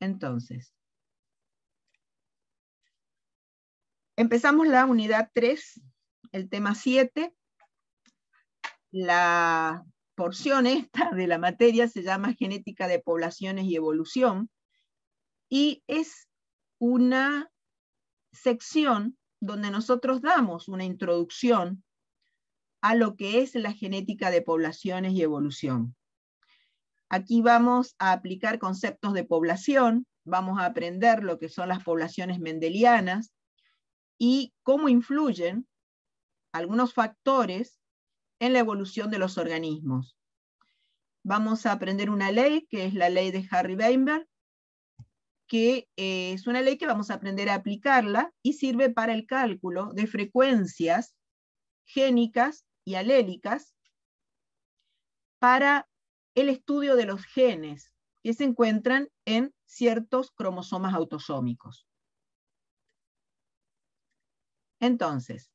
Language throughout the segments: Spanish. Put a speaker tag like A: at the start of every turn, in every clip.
A: Entonces, empezamos la unidad 3, el tema 7. La porción esta de la materia se llama genética de poblaciones y evolución y es una sección donde nosotros damos una introducción a lo que es la genética de poblaciones y evolución. Aquí vamos a aplicar conceptos de población, vamos a aprender lo que son las poblaciones mendelianas y cómo influyen algunos factores en la evolución de los organismos. Vamos a aprender una ley, que es la ley de Harry Weinberg, que eh, es una ley que vamos a aprender a aplicarla y sirve para el cálculo de frecuencias génicas y alélicas para el estudio de los genes que se encuentran en ciertos cromosomas autosómicos. Entonces,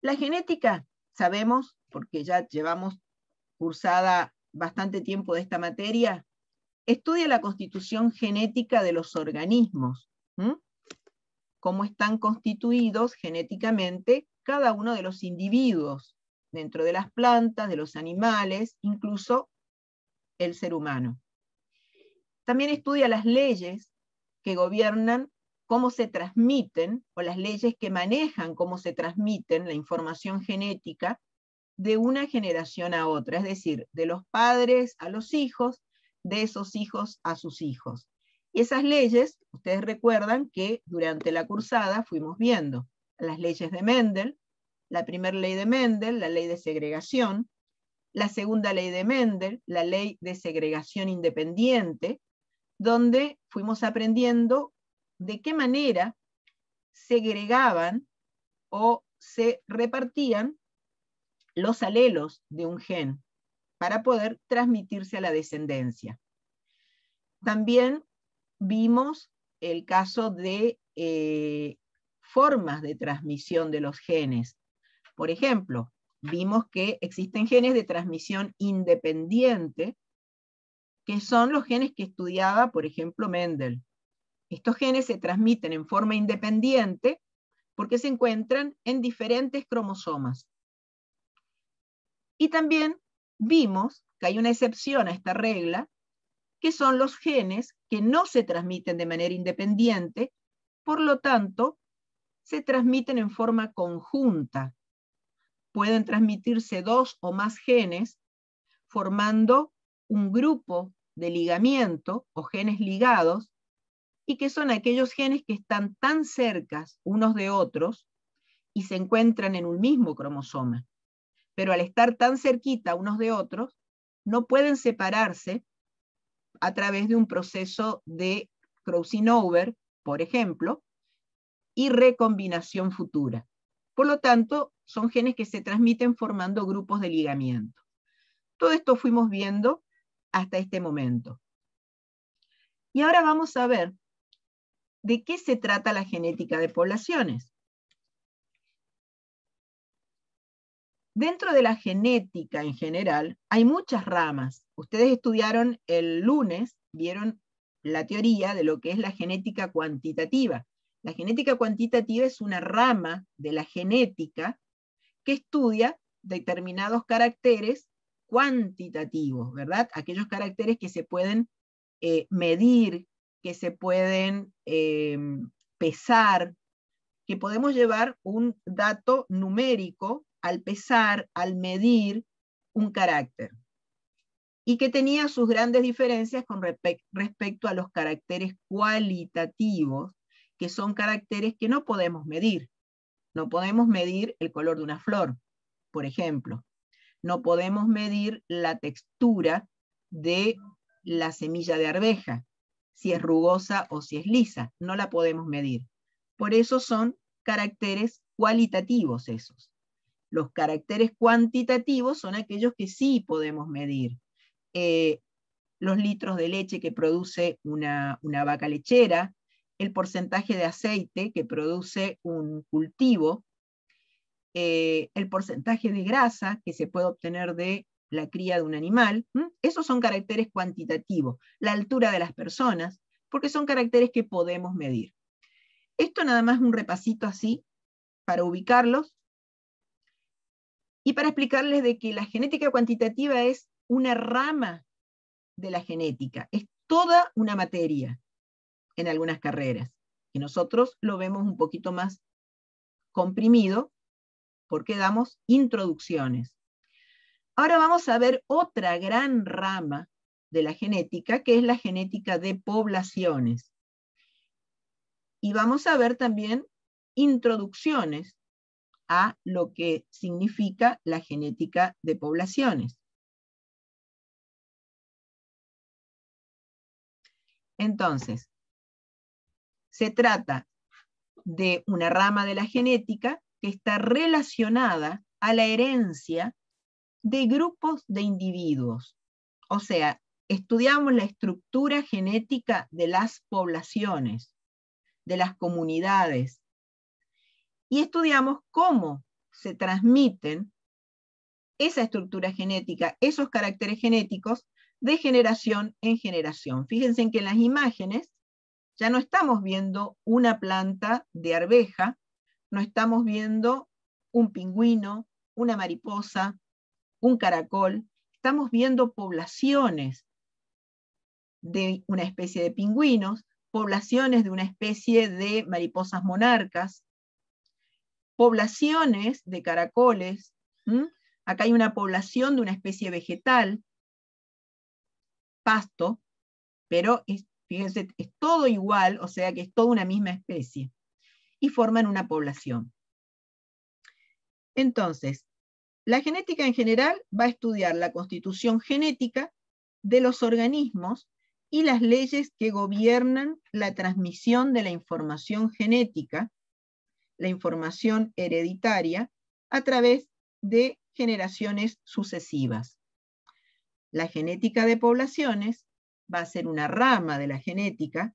A: la genética, sabemos, porque ya llevamos cursada bastante tiempo de esta materia, estudia la constitución genética de los organismos, cómo están constituidos genéticamente cada uno de los individuos dentro de las plantas, de los animales, incluso el ser humano. También estudia las leyes que gobiernan cómo se transmiten, o las leyes que manejan cómo se transmiten la información genética de una generación a otra, es decir, de los padres a los hijos, de esos hijos a sus hijos. Y esas leyes, ustedes recuerdan que durante la cursada fuimos viendo las leyes de Mendel, la primera ley de Mendel, la ley de segregación, la segunda ley de Mendel, la ley de segregación independiente, donde fuimos aprendiendo de qué manera segregaban o se repartían los alelos de un gen para poder transmitirse a la descendencia. También vimos el caso de eh, formas de transmisión de los genes. Por ejemplo, vimos que existen genes de transmisión independiente, que son los genes que estudiaba, por ejemplo, Mendel. Estos genes se transmiten en forma independiente porque se encuentran en diferentes cromosomas. Y también vimos que hay una excepción a esta regla, que son los genes que no se transmiten de manera independiente, por lo tanto, se transmiten en forma conjunta. Pueden transmitirse dos o más genes formando un grupo de ligamiento o genes ligados, y que son aquellos genes que están tan cercas unos de otros y se encuentran en un mismo cromosoma. Pero al estar tan cerquita unos de otros, no pueden separarse a través de un proceso de crossing over, por ejemplo, y recombinación futura. Por lo tanto, son genes que se transmiten formando grupos de ligamiento. Todo esto fuimos viendo hasta este momento. Y ahora vamos a ver de qué se trata la genética de poblaciones. Dentro de la genética en general hay muchas ramas. Ustedes estudiaron el lunes, vieron la teoría de lo que es la genética cuantitativa. La genética cuantitativa es una rama de la genética que estudia determinados caracteres cuantitativos, ¿verdad? Aquellos caracteres que se pueden eh, medir, que se pueden eh, pesar, que podemos llevar un dato numérico al pesar, al medir un carácter. Y que tenía sus grandes diferencias con respecto a los caracteres cualitativos, que son caracteres que no podemos medir. No podemos medir el color de una flor, por ejemplo. No podemos medir la textura de la semilla de arveja, si es rugosa o si es lisa. No la podemos medir. Por eso son caracteres cualitativos esos. Los caracteres cuantitativos son aquellos que sí podemos medir. Eh, los litros de leche que produce una, vaca lechera, el porcentaje de aceite que produce un cultivo, eh, el porcentaje de grasa que se puede obtener de la cría de un animal. Esos son caracteres cuantitativos. La altura de las personas, porque son caracteres que podemos medir. Esto nada más un repasito así para ubicarlos y para explicarles de que la genética cuantitativa es una rama de la genética, es toda una materia en algunas carreras, y nosotros lo vemos un poquito más comprimido porque damos introducciones. Ahora vamos a ver otra gran rama de la genética, que es la genética de poblaciones. Y vamos a ver también introducciones a lo que significa la genética de poblaciones. Entonces, se trata de una rama de la genética que está relacionada a la herencia de grupos de individuos. O sea, estudiamos la estructura genética de las poblaciones, de las comunidades, y estudiamos cómo se transmiten esa estructura genética, esos caracteres genéticos, de generación en generación. Fíjense en que en las imágenes ya no estamos viendo una planta de arveja, no estamos viendo un pingüino, una mariposa, un caracol, estamos viendo poblaciones de una especie de pingüinos, poblaciones de una especie de mariposas monarcas, poblaciones de caracoles, acá hay una población de una especie vegetal, pasto, pero es, fíjense, es todo igual, o sea que es toda una misma especie, y forman una población. Entonces, la genética en general va a estudiar la constitución genética de los organismos y las leyes que gobiernan la transmisión de la información genética, la información hereditaria, a través de generaciones sucesivas. La genética de poblaciones va a ser una rama de la genética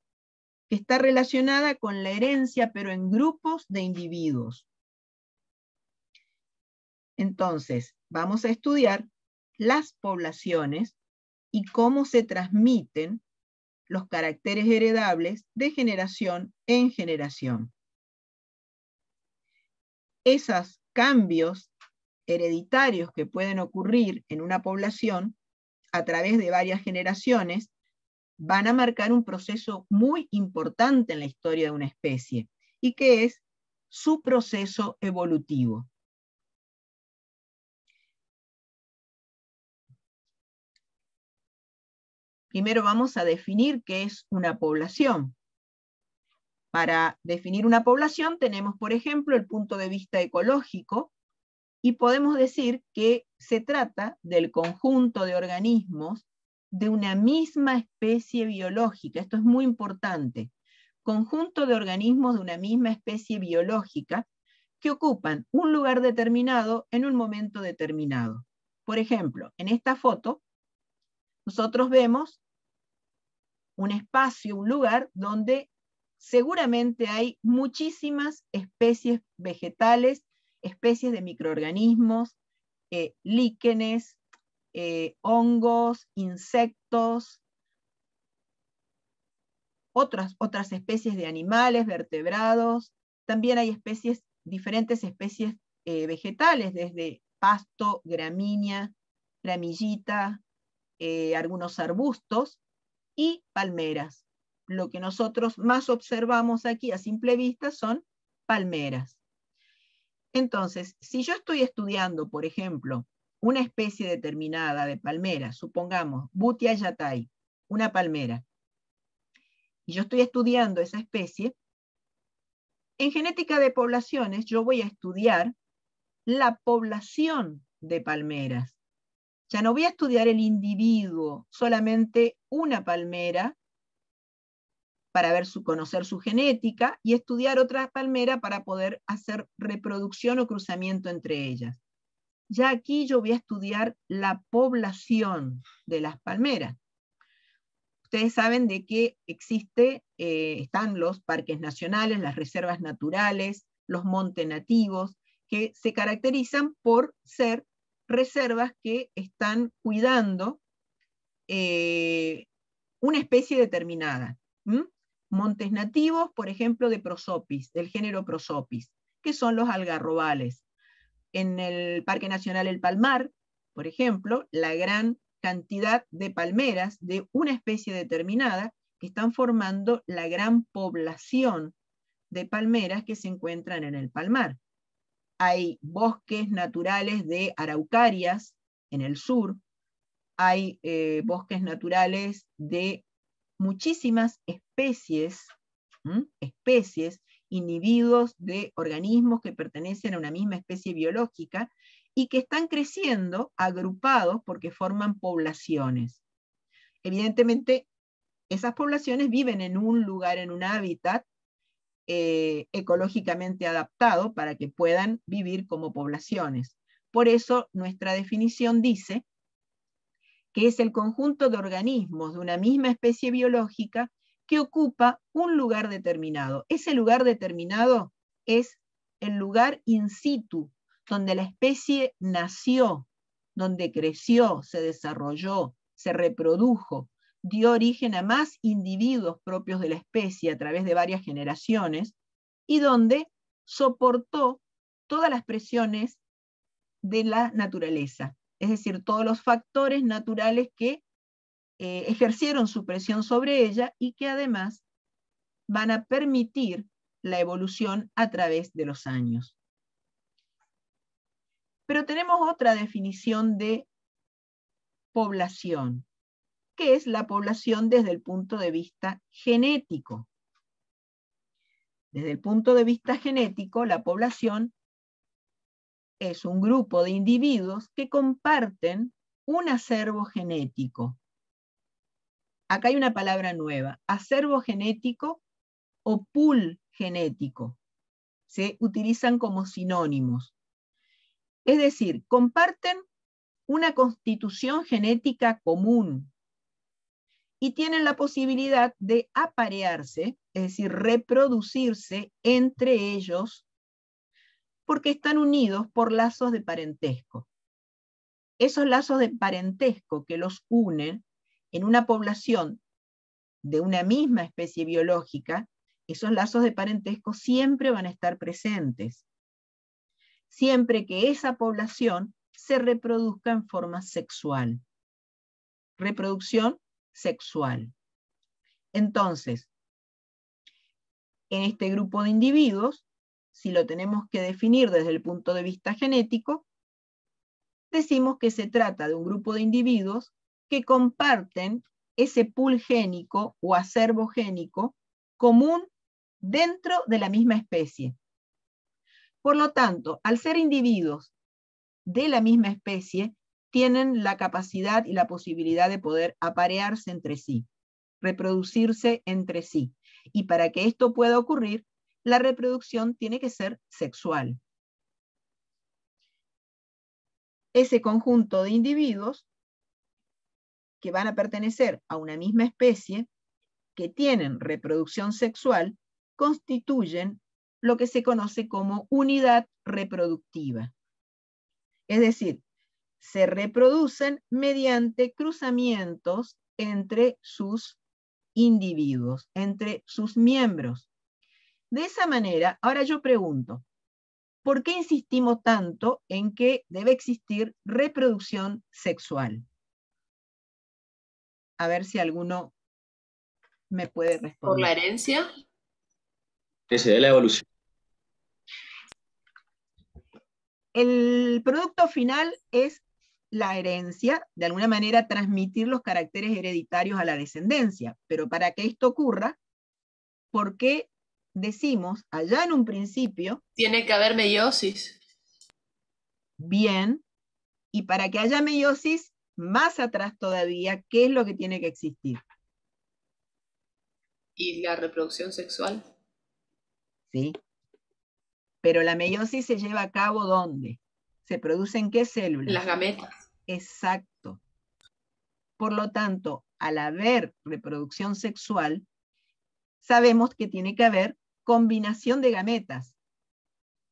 A: que está relacionada con la herencia, pero en grupos de individuos. Entonces, vamos a estudiar las poblaciones y cómo se transmiten los caracteres heredables de generación en generación. Esos cambios hereditarios que pueden ocurrir en una población a través de varias generaciones van a marcar un proceso muy importante en la historia de una especie y que es su proceso evolutivo. Primero vamos a definir qué es una población. Para definir una población tenemos, por ejemplo, el punto de vista ecológico, y podemos decir que se trata del conjunto de organismos de una misma especie biológica. Esto es muy importante. Conjunto de organismos de una misma especie biológica que ocupan un lugar determinado en un momento determinado. Por ejemplo, en esta foto, nosotros vemos un espacio, un lugar donde seguramente hay muchísimas especies vegetales especies de microorganismos, eh, líquenes, eh, hongos, insectos, otras, otras especies de animales, vertebrados. También hay especies, diferentes especies eh, vegetales, desde pasto, gramínea, gramillita, algunos arbustos y palmeras. Lo que nosotros más observamos aquí a simple vista son palmeras. Entonces, si yo estoy estudiando, por ejemplo, una especie determinada de palmera, supongamos Butia yatay, una palmera, y yo estoy estudiando esa especie, en genética de poblaciones yo voy a estudiar la población de palmeras. Ya no voy a estudiar el individuo, solamente una palmera para ver su, conocer su genética y estudiar otra palmera para poder hacer reproducción o cruzamiento entre ellas. Ya aquí yo voy a estudiar la población de las palmeras. Ustedes saben de que existe, eh, están los parques nacionales, las reservas naturales, los montes nativos, que se caracterizan por ser reservas que están cuidando eh, una especie determinada. Montes nativos, por ejemplo, de prosopis, del género prosopis, que son los algarrobales. En el Parque Nacional El Palmar, por ejemplo, la gran cantidad de palmeras de una especie determinada que están formando la gran población de palmeras que se encuentran en el Palmar. Hay bosques naturales de araucarias en el sur, hay eh, bosques naturales de muchísimas especies, especies, individuos de organismos que pertenecen a una misma especie biológica y que están creciendo agrupados porque forman poblaciones. Evidentemente, esas poblaciones viven en un lugar, en un hábitat eh, ecológicamente adaptado para que puedan vivir como poblaciones. Por eso nuestra definición dice que es el conjunto de organismos de una misma especie biológica que ocupa un lugar determinado. Ese lugar determinado es el lugar in situ, donde la especie nació, donde creció, se desarrolló, se reprodujo, dio origen a más individuos propios de la especie a través de varias generaciones y donde soportó todas las presiones de la naturaleza es decir, todos los factores naturales que eh, ejercieron su presión sobre ella y que además van a permitir la evolución a través de los años. Pero tenemos otra definición de población, que es la población desde el punto de vista genético. Desde el punto de vista genético, la población es un grupo de individuos que comparten un acervo genético. Acá hay una palabra nueva, acervo genético o pool genético. Se utilizan como sinónimos. Es decir, comparten una constitución genética común y tienen la posibilidad de aparearse, es decir, reproducirse entre ellos porque están unidos por lazos de parentesco. Esos lazos de parentesco que los unen en una población de una misma especie biológica, esos lazos de parentesco siempre van a estar presentes, siempre que esa población se reproduzca en forma sexual. Reproducción sexual. Entonces, en este grupo de individuos si lo tenemos que definir desde el punto de vista genético, decimos que se trata de un grupo de individuos que comparten ese pool génico o acervo génico común dentro de la misma especie. Por lo tanto, al ser individuos de la misma especie, tienen la capacidad y la posibilidad de poder aparearse entre sí, reproducirse entre sí. Y para que esto pueda ocurrir, la reproducción tiene que ser sexual. Ese conjunto de individuos que van a pertenecer a una misma especie, que tienen reproducción sexual, constituyen lo que se conoce como unidad reproductiva. Es decir, se reproducen mediante cruzamientos entre sus individuos, entre sus miembros. De esa manera, ahora yo pregunto, ¿por qué insistimos tanto en que debe existir reproducción sexual? A ver si alguno me puede responder.
B: ¿Por la herencia?
C: Que se dé la evolución.
A: El producto final es la herencia, de alguna manera transmitir los caracteres hereditarios a la descendencia. Pero para que esto ocurra, ¿por qué decimos allá en un principio.
B: Tiene que haber meiosis.
A: Bien. Y para que haya meiosis, más atrás todavía, ¿qué es lo que tiene que existir?
B: ¿Y la reproducción sexual?
A: Sí. Pero la meiosis se lleva a cabo ¿dónde? ¿Se produce en qué células?
B: Las gametas.
A: Exacto. Por lo tanto, al haber reproducción sexual, sabemos que tiene que haber combinación de gametas.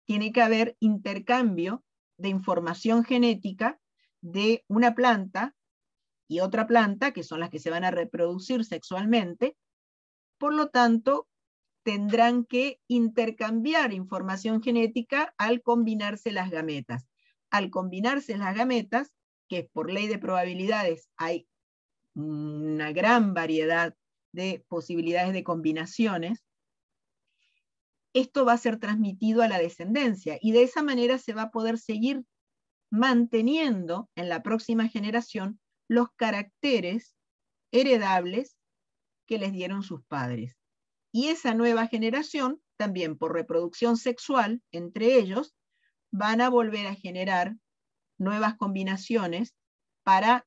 A: Tiene que haber intercambio de información genética de una planta y otra planta, que son las que se van a reproducir sexualmente, por lo tanto, tendrán que intercambiar información genética al combinarse las gametas. Al combinarse las gametas, que por ley de probabilidades hay una gran variedad de posibilidades de combinaciones, esto va a ser transmitido a la descendencia y de esa manera se va a poder seguir manteniendo en la próxima generación los caracteres heredables que les dieron sus padres. Y esa nueva generación, también por reproducción sexual entre ellos, van a volver a generar nuevas combinaciones para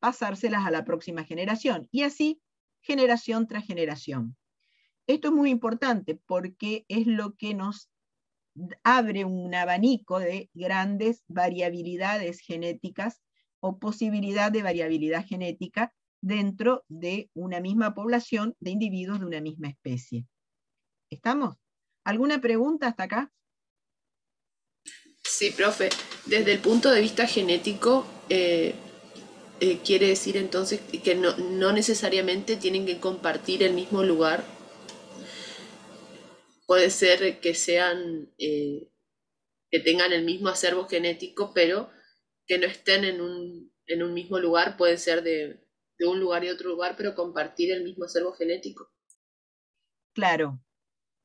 A: pasárselas a la próxima generación. Y así, generación tras generación. Esto es muy importante porque es lo que nos abre un abanico de grandes variabilidades genéticas o posibilidad de variabilidad genética dentro de una misma población de individuos de una misma especie. ¿Estamos? ¿Alguna pregunta hasta acá?
B: Sí, profe. Desde el punto de vista genético, eh, eh, quiere decir entonces que no, no necesariamente tienen que compartir el mismo lugar puede ser que sean, eh, que tengan el mismo acervo genético, pero que no estén en un, en un mismo lugar, puede ser de, un lugar y otro lugar, pero compartir el mismo acervo genético.
A: Claro.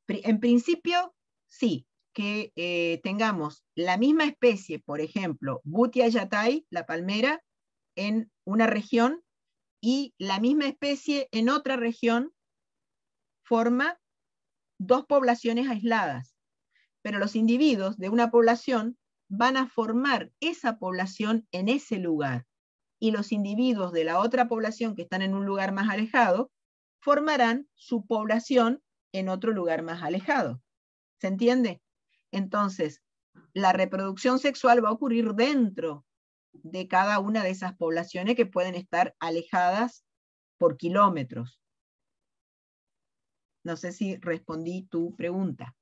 A: En principio, sí, que eh, tengamos la misma especie, por ejemplo, Butia yatay, la palmera, en una región y la misma especie en otra región forma dos poblaciones aisladas, pero los individuos de una población van a formar esa población en ese lugar y los individuos de la otra población que están en un lugar más alejado formarán su población en otro lugar más alejado. ¿Se entiende? Entonces, la reproducción sexual va a ocurrir dentro de cada una de esas poblaciones que pueden estar alejadas por kilómetros. No sé si respondí tu pregunta.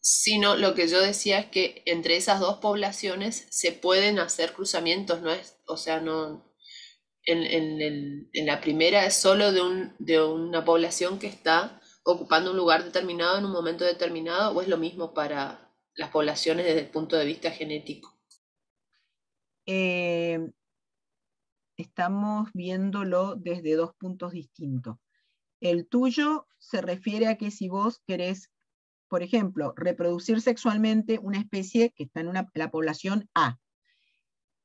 B: Sino lo que yo decía es que entre esas dos poblaciones se pueden hacer cruzamientos, no es, o sea, no, en, la primera es solo de, un, de una población que está ocupando un lugar determinado en un momento determinado, o es lo mismo para las poblaciones desde el punto de vista genético.
A: Eh, estamos viéndolo desde dos puntos distintos. El tuyo se refiere a que si vos querés, por ejemplo, reproducir sexualmente una especie que está en la población A,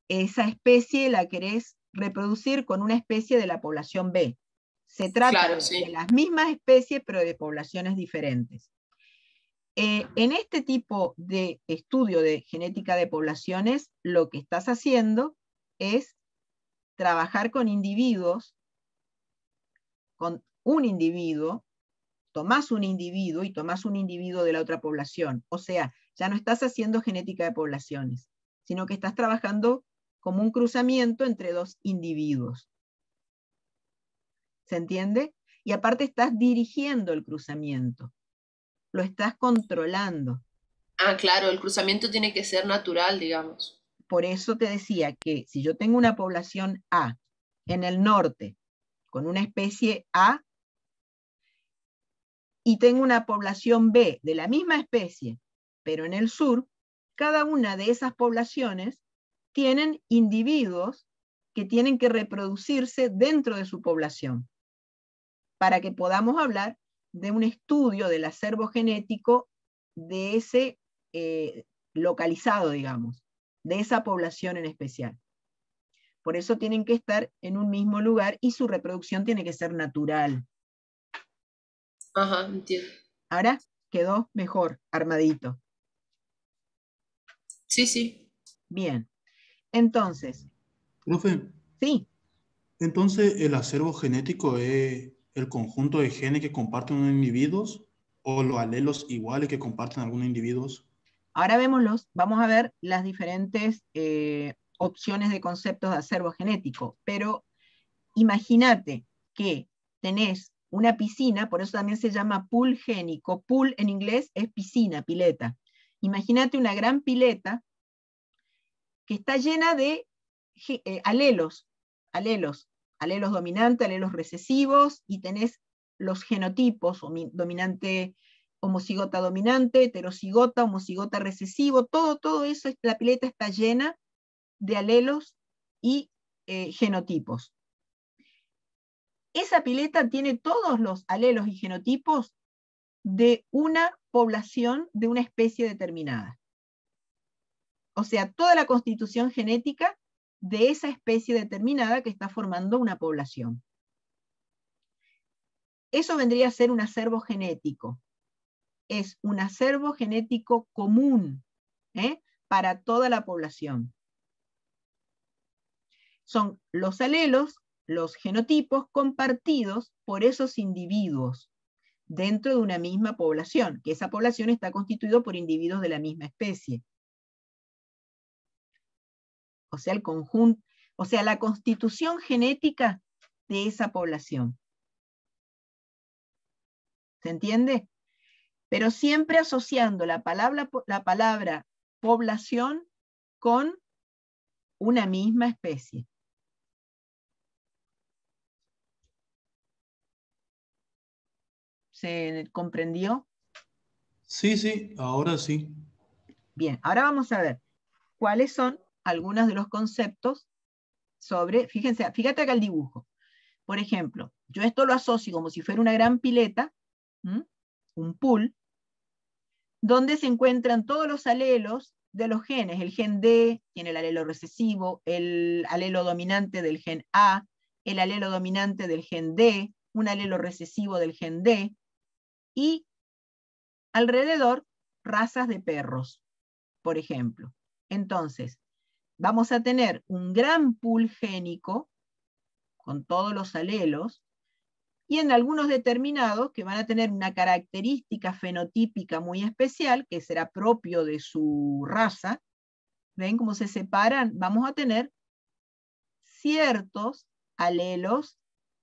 A: esa especie la querés reproducir con una especie de la población B. Se trata de las mismas especies, pero de poblaciones diferentes. Eh, en este tipo de estudio de genética de poblaciones, lo que estás haciendo es trabajar con individuos con un individuo, tomás un individuo y tomás un individuo de la otra población. O sea, ya no estás haciendo genética de poblaciones, sino que estás trabajando como un cruzamiento entre dos individuos. ¿Se entiende? Y aparte estás dirigiendo el cruzamiento, lo estás controlando.
B: Ah, claro, el cruzamiento tiene que ser natural, digamos.
A: Por eso te decía que si yo tengo una población A en el norte con una especie A, y tengo una población B de la misma especie, pero en el sur, cada una de esas poblaciones tienen individuos que tienen que reproducirse dentro de su población, para que podamos hablar de un estudio del acervo genético de ese eh, localizado, digamos, de esa población en especial. Por eso tienen que estar en un mismo lugar y su reproducción tiene que ser natural.
B: Ajá, entiendo.
A: Ahora quedó mejor, armadito.
B: Sí, sí.
A: Bien. Entonces.
D: Profe.
A: Sí.
D: Entonces, ¿el acervo genético es el conjunto de genes que comparten unos individuos o los alelos iguales que comparten algunos individuos?
A: Ahora vemos vamos a ver las diferentes eh, opciones de conceptos de acervo genético, pero imagínate que tenés una piscina, por eso también se llama pool génico. Pool en inglés es piscina, pileta. Imagínate una gran pileta que está llena de eh, alelos, alelos, alelos dominantes, alelos recesivos, y tenés los genotipos, dominante, homocigota dominante, heterocigota, homocigota recesivo, todo, todo eso, la pileta está llena de alelos y eh, genotipos. Esa pileta tiene todos los alelos y genotipos de una población de una especie determinada. O sea, toda la constitución genética de esa especie determinada que está formando una población. Eso vendría a ser un acervo genético. Es un acervo genético común ¿eh? para toda la población. Son los alelos, los genotipos compartidos por esos individuos dentro de una misma población, que esa población está constituida por individuos de la misma especie. O sea, el conjunto, o sea, la constitución genética de esa población. ¿Se entiende? Pero siempre asociando la palabra, la palabra población con una misma especie. ¿Se comprendió?
D: Sí, sí, ahora sí.
A: Bien, ahora vamos a ver cuáles son algunos de los conceptos sobre, fíjense, fíjate acá el dibujo. Por ejemplo, yo esto lo asocio como si fuera una gran pileta, un pool, donde se encuentran todos los alelos de los genes. El gen D tiene el alelo recesivo, el alelo dominante del gen A, el alelo dominante del gen D, un alelo recesivo del gen D, y alrededor razas de perros, por ejemplo. Entonces, vamos a tener un gran pool génico con todos los alelos y en algunos determinados que van a tener una característica fenotípica muy especial que será propio de su raza. ¿Ven cómo se separan? Vamos a tener ciertos alelos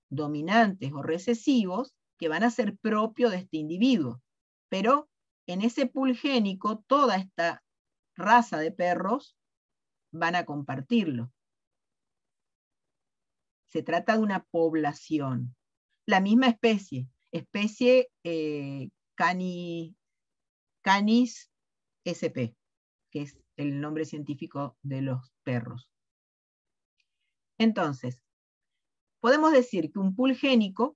A: dominantes o recesivos que van a ser propios de este individuo. Pero en ese pool génico, toda esta raza de perros van a compartirlo. Se trata de una población. La misma especie, especie eh, Canis sp, que es el nombre científico de los perros. Entonces, podemos decir que un pool génico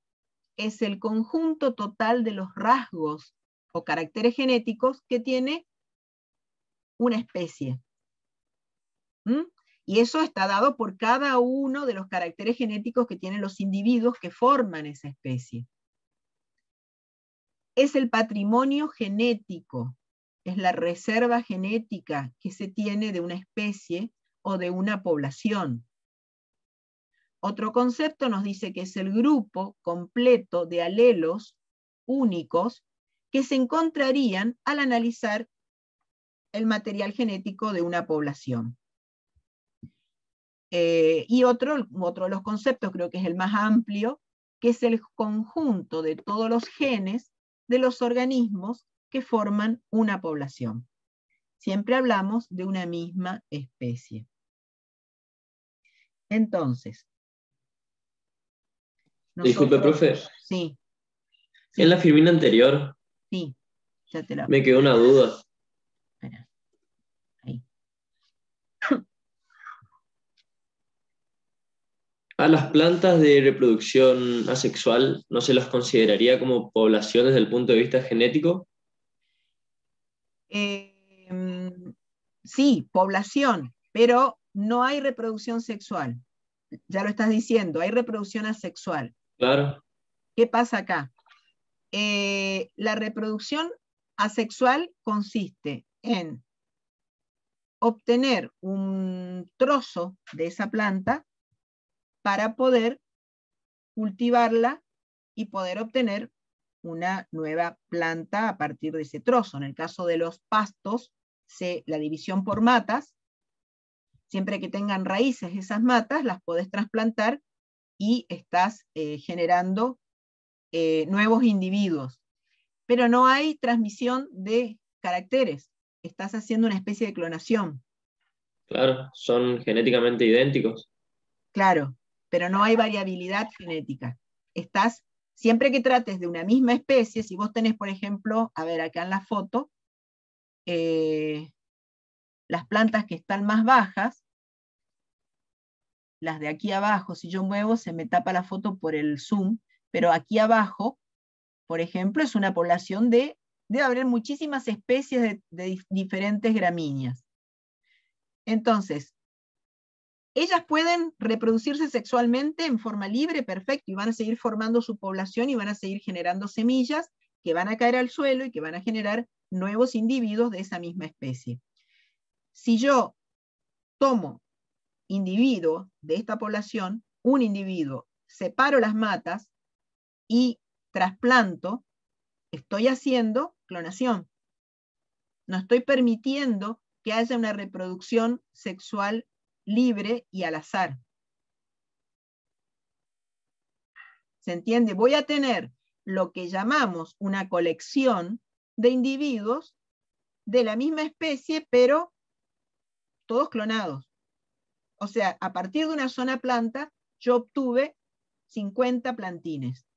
A: es el conjunto total de los rasgos o caracteres genéticos que tiene una especie. ¿Mm? Y eso está dado por cada uno de los caracteres genéticos que tienen los individuos que forman esa especie. Es el patrimonio genético, es la reserva genética que se tiene de una especie o de una población. Otro concepto nos dice que es el grupo completo de alelos únicos que se encontrarían al analizar el material genético de una población. Eh, y otro, otro de los conceptos, creo que es el más amplio, que es el conjunto de todos los genes de los organismos que forman una población. Siempre hablamos de una misma especie. Entonces,
C: Disculpe, profe.
A: Sí.
C: En la filmina anterior.
A: Sí, ya te la.
C: Me quedó una duda.
A: Ahí.
C: ¿A las plantas de reproducción asexual no se las consideraría como población desde el punto de vista genético?
A: Em, sí, población, pero no hay reproducción sexual. Ya lo estás diciendo, hay reproducción asexual.
C: Claro.
A: ¿Qué pasa acá? Eh, la reproducción asexual consiste en obtener un trozo de esa planta para poder cultivarla y poder obtener una nueva planta a partir de ese trozo. En el caso de los pastos, la división por matas, siempre que tengan raíces esas matas, las puedes trasplantar y estás eh, generando eh, nuevos individuos. Pero no hay transmisión de caracteres, estás haciendo una especie de clonación.
C: Claro, son genéticamente idénticos.
A: Claro, pero no hay variabilidad genética. Estás, siempre que trates de una misma especie, si vos tenés, por ejemplo, a ver, acá en la foto, eh, las plantas que están más bajas, las de aquí abajo, si yo muevo, se me tapa la foto por el zoom, pero aquí abajo, por ejemplo, es una población de, debe haber muchísimas especies de, diferentes gramíneas. Entonces, ellas pueden reproducirse sexualmente en forma libre, perfecto, y van a seguir formando su población y van a seguir generando semillas que van a caer al suelo y que van a generar nuevos individuos de esa misma especie. Si yo tomo individuo de esta población, un individuo, separo las matas y trasplanto, estoy haciendo clonación. No estoy permitiendo que haya una reproducción sexual libre y al azar. ¿Se entiende? Voy a tener lo que llamamos una colección de individuos de la misma especie, pero todos clonados. O sea, a partir de una zona planta, yo obtuve 50 plantines.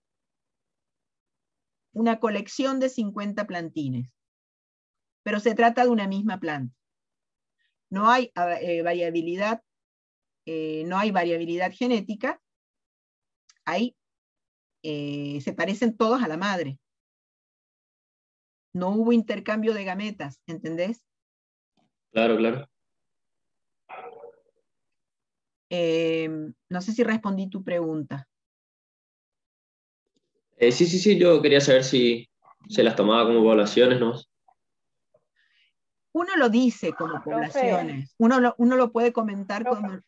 A: Una colección de 50 plantines. Pero se trata de una misma planta. No hay eh, variabilidad, eh, no hay variabilidad genética. Ahí eh, se parecen todos a la madre. No hubo intercambio de gametas, ¿entendés?
C: Claro, claro.
A: No sé si respondí tu pregunta.
C: sí, sí, sí, yo quería saber si se las tomaba como poblaciones, ¿no?
A: uno lo dice como poblaciones, uno lo, uno lo puede comentar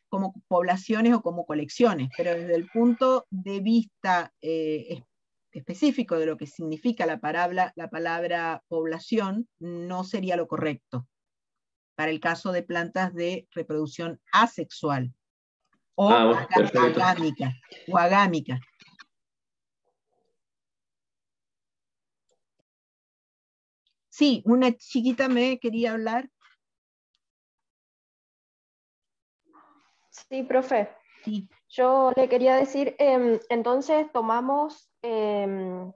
A: como, poblaciones o como colecciones, pero desde el punto de vista eh, específico de lo que significa la palabra, la palabra población, no sería lo correcto para el caso de plantas de reproducción asexual o ah, agámica, o agámica. Sí, una chiquita me quería hablar.
E: Sí, profe. Yo le quería decir, em, entonces tomamos em,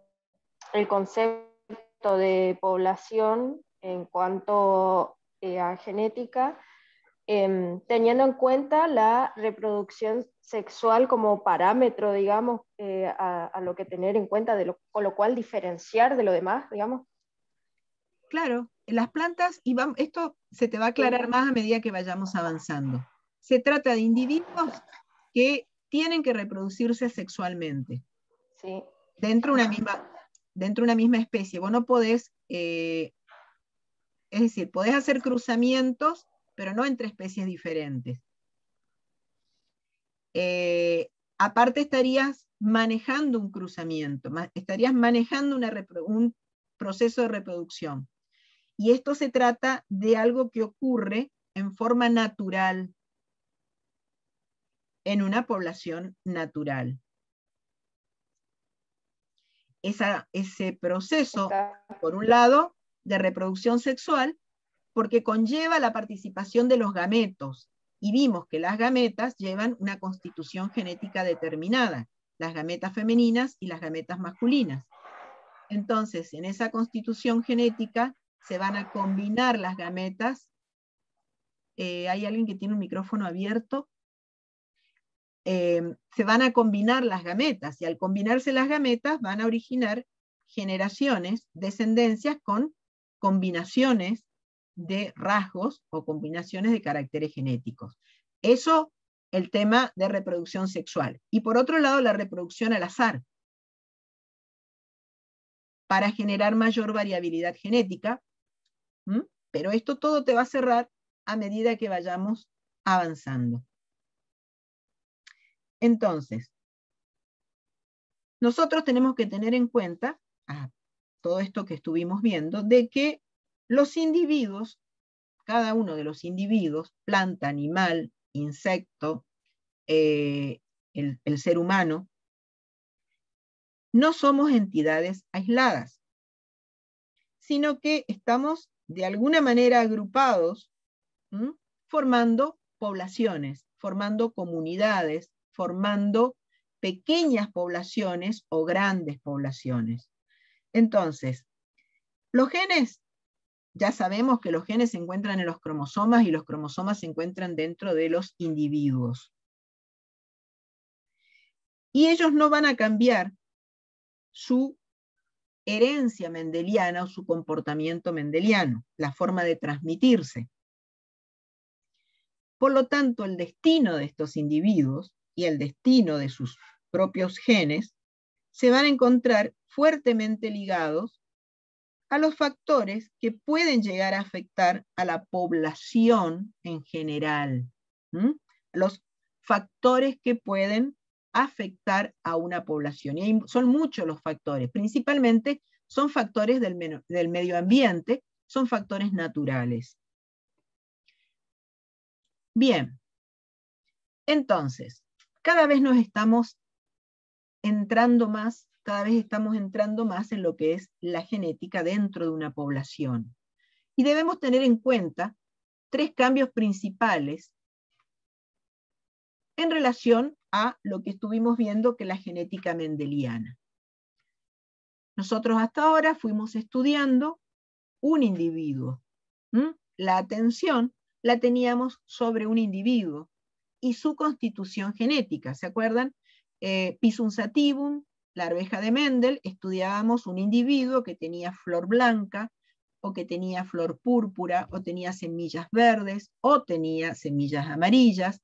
E: el concepto de población en cuanto eh, a genética, em, teniendo en cuenta la reproducción sexual como parámetro, digamos, eh, a, lo que tener en cuenta, de con lo cual diferenciar de lo demás, digamos.
A: Claro, las plantas, y esto se te va a aclarar más a medida que vayamos avanzando. Se trata de individuos que tienen que reproducirse sexualmente. Sí. Dentro de una misma, dentro una misma especie. Vos no podés, eh, es decir, podés hacer cruzamientos, pero no entre especies diferentes. Eh, aparte estarías manejando un cruzamiento, estarías manejando un proceso de reproducción. Y esto se trata de algo que ocurre en forma natural en una población natural. ese proceso, por un lado, de reproducción sexual, porque conlleva la participación de los gametos. Y vimos que las gametas llevan una constitución genética determinada, las gametas femeninas y las gametas masculinas. Entonces, en esa constitución genética se van a combinar las gametas. Eh, ¿Hay alguien que tiene un micrófono abierto? Eh, se van a combinar las gametas y al combinarse las gametas van a originar generaciones, descendencias con combinaciones de rasgos o combinaciones de caracteres genéticos. Eso, el tema de reproducción sexual. Y por otro lado, la reproducción al azar, para generar mayor variabilidad genética, pero esto todo te va a cerrar a medida que vayamos avanzando. Entonces, nosotros tenemos que tener en cuenta todo esto que estuvimos viendo, de que los individuos, cada uno de los individuos, planta, animal, insecto, eh, el ser humano, no somos entidades aisladas, sino que estamos de alguna manera agrupados, formando poblaciones, formando comunidades, formando pequeñas poblaciones o grandes poblaciones. Entonces, los genes, ya sabemos que los genes se encuentran en los cromosomas y los cromosomas se encuentran dentro de los individuos. Y ellos no van a cambiar su herencia mendeliana o su comportamiento mendeliano, la forma de transmitirse. Por lo tanto, el destino de estos individuos y el destino de sus propios genes se van a encontrar fuertemente ligados a los factores que pueden llegar a afectar a la población en general. Los factores que pueden afectar a una población. Y son muchos los factores, principalmente son factores del, medio ambiente, son factores naturales. Bien, entonces, cada vez nos estamos entrando más, cada vez estamos entrando más en lo que es la genética dentro de una población. Y debemos tener en cuenta tres cambios principales en relación a lo que estuvimos viendo que la genética mendeliana. Nosotros hasta ahora fuimos estudiando un individuo. La atención la teníamos sobre un individuo y su constitución genética. ¿Se acuerdan? Eh, Pisum sativum, la arveja de Mendel, estudiábamos un individuo que tenía flor blanca, o que tenía flor púrpura, o tenía semillas verdes, o tenía semillas amarillas.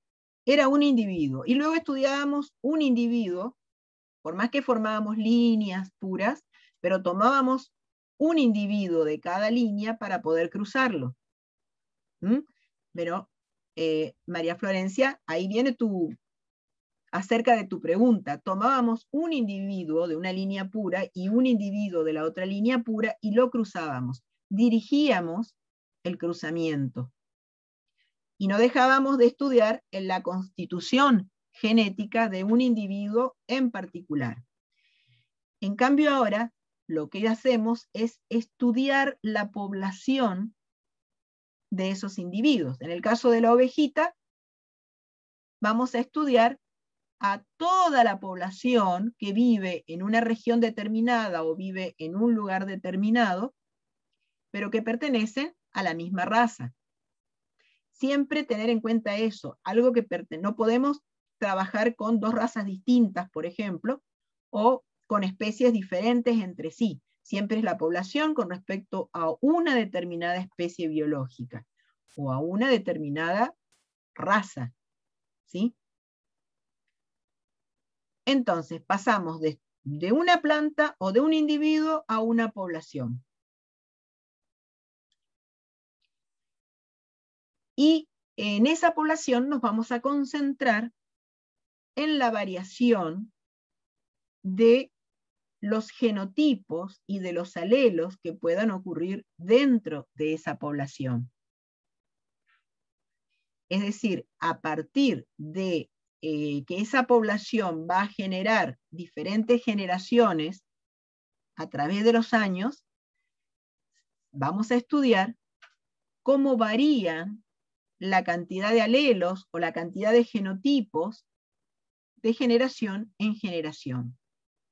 A: Era un individuo. Y luego estudiábamos un individuo, por más que formábamos líneas puras, pero tomábamos un individuo de cada línea para poder cruzarlo. ¿Mm? Pero, eh, María Florencia, ahí viene tu, acerca de tu pregunta. Tomábamos un individuo de una línea pura y un individuo de la otra línea pura y lo cruzábamos. Dirigíamos el cruzamiento. Y no dejábamos de estudiar en la constitución genética de un individuo en particular. En cambio ahora, lo que hacemos es estudiar la población de esos individuos. En el caso de la ovejita, vamos a estudiar a toda la población que vive en una región determinada o vive en un lugar determinado, pero que pertenecen a la misma raza. Siempre tener en cuenta eso, algo que no podemos trabajar con dos razas distintas, por ejemplo, o con especies diferentes entre sí siempre es la población con respecto a una determinada especie biológica o a una determinada raza. ¿sí? Entonces, pasamos de, una planta o de un individuo a una población. Y en esa población nos vamos a concentrar en la variación de los genotipos y de los alelos que puedan ocurrir dentro de esa población. Es decir, a partir de eh, que esa población va a generar diferentes generaciones a través de los años, vamos a estudiar cómo varían la cantidad de alelos o la cantidad de genotipos de generación en generación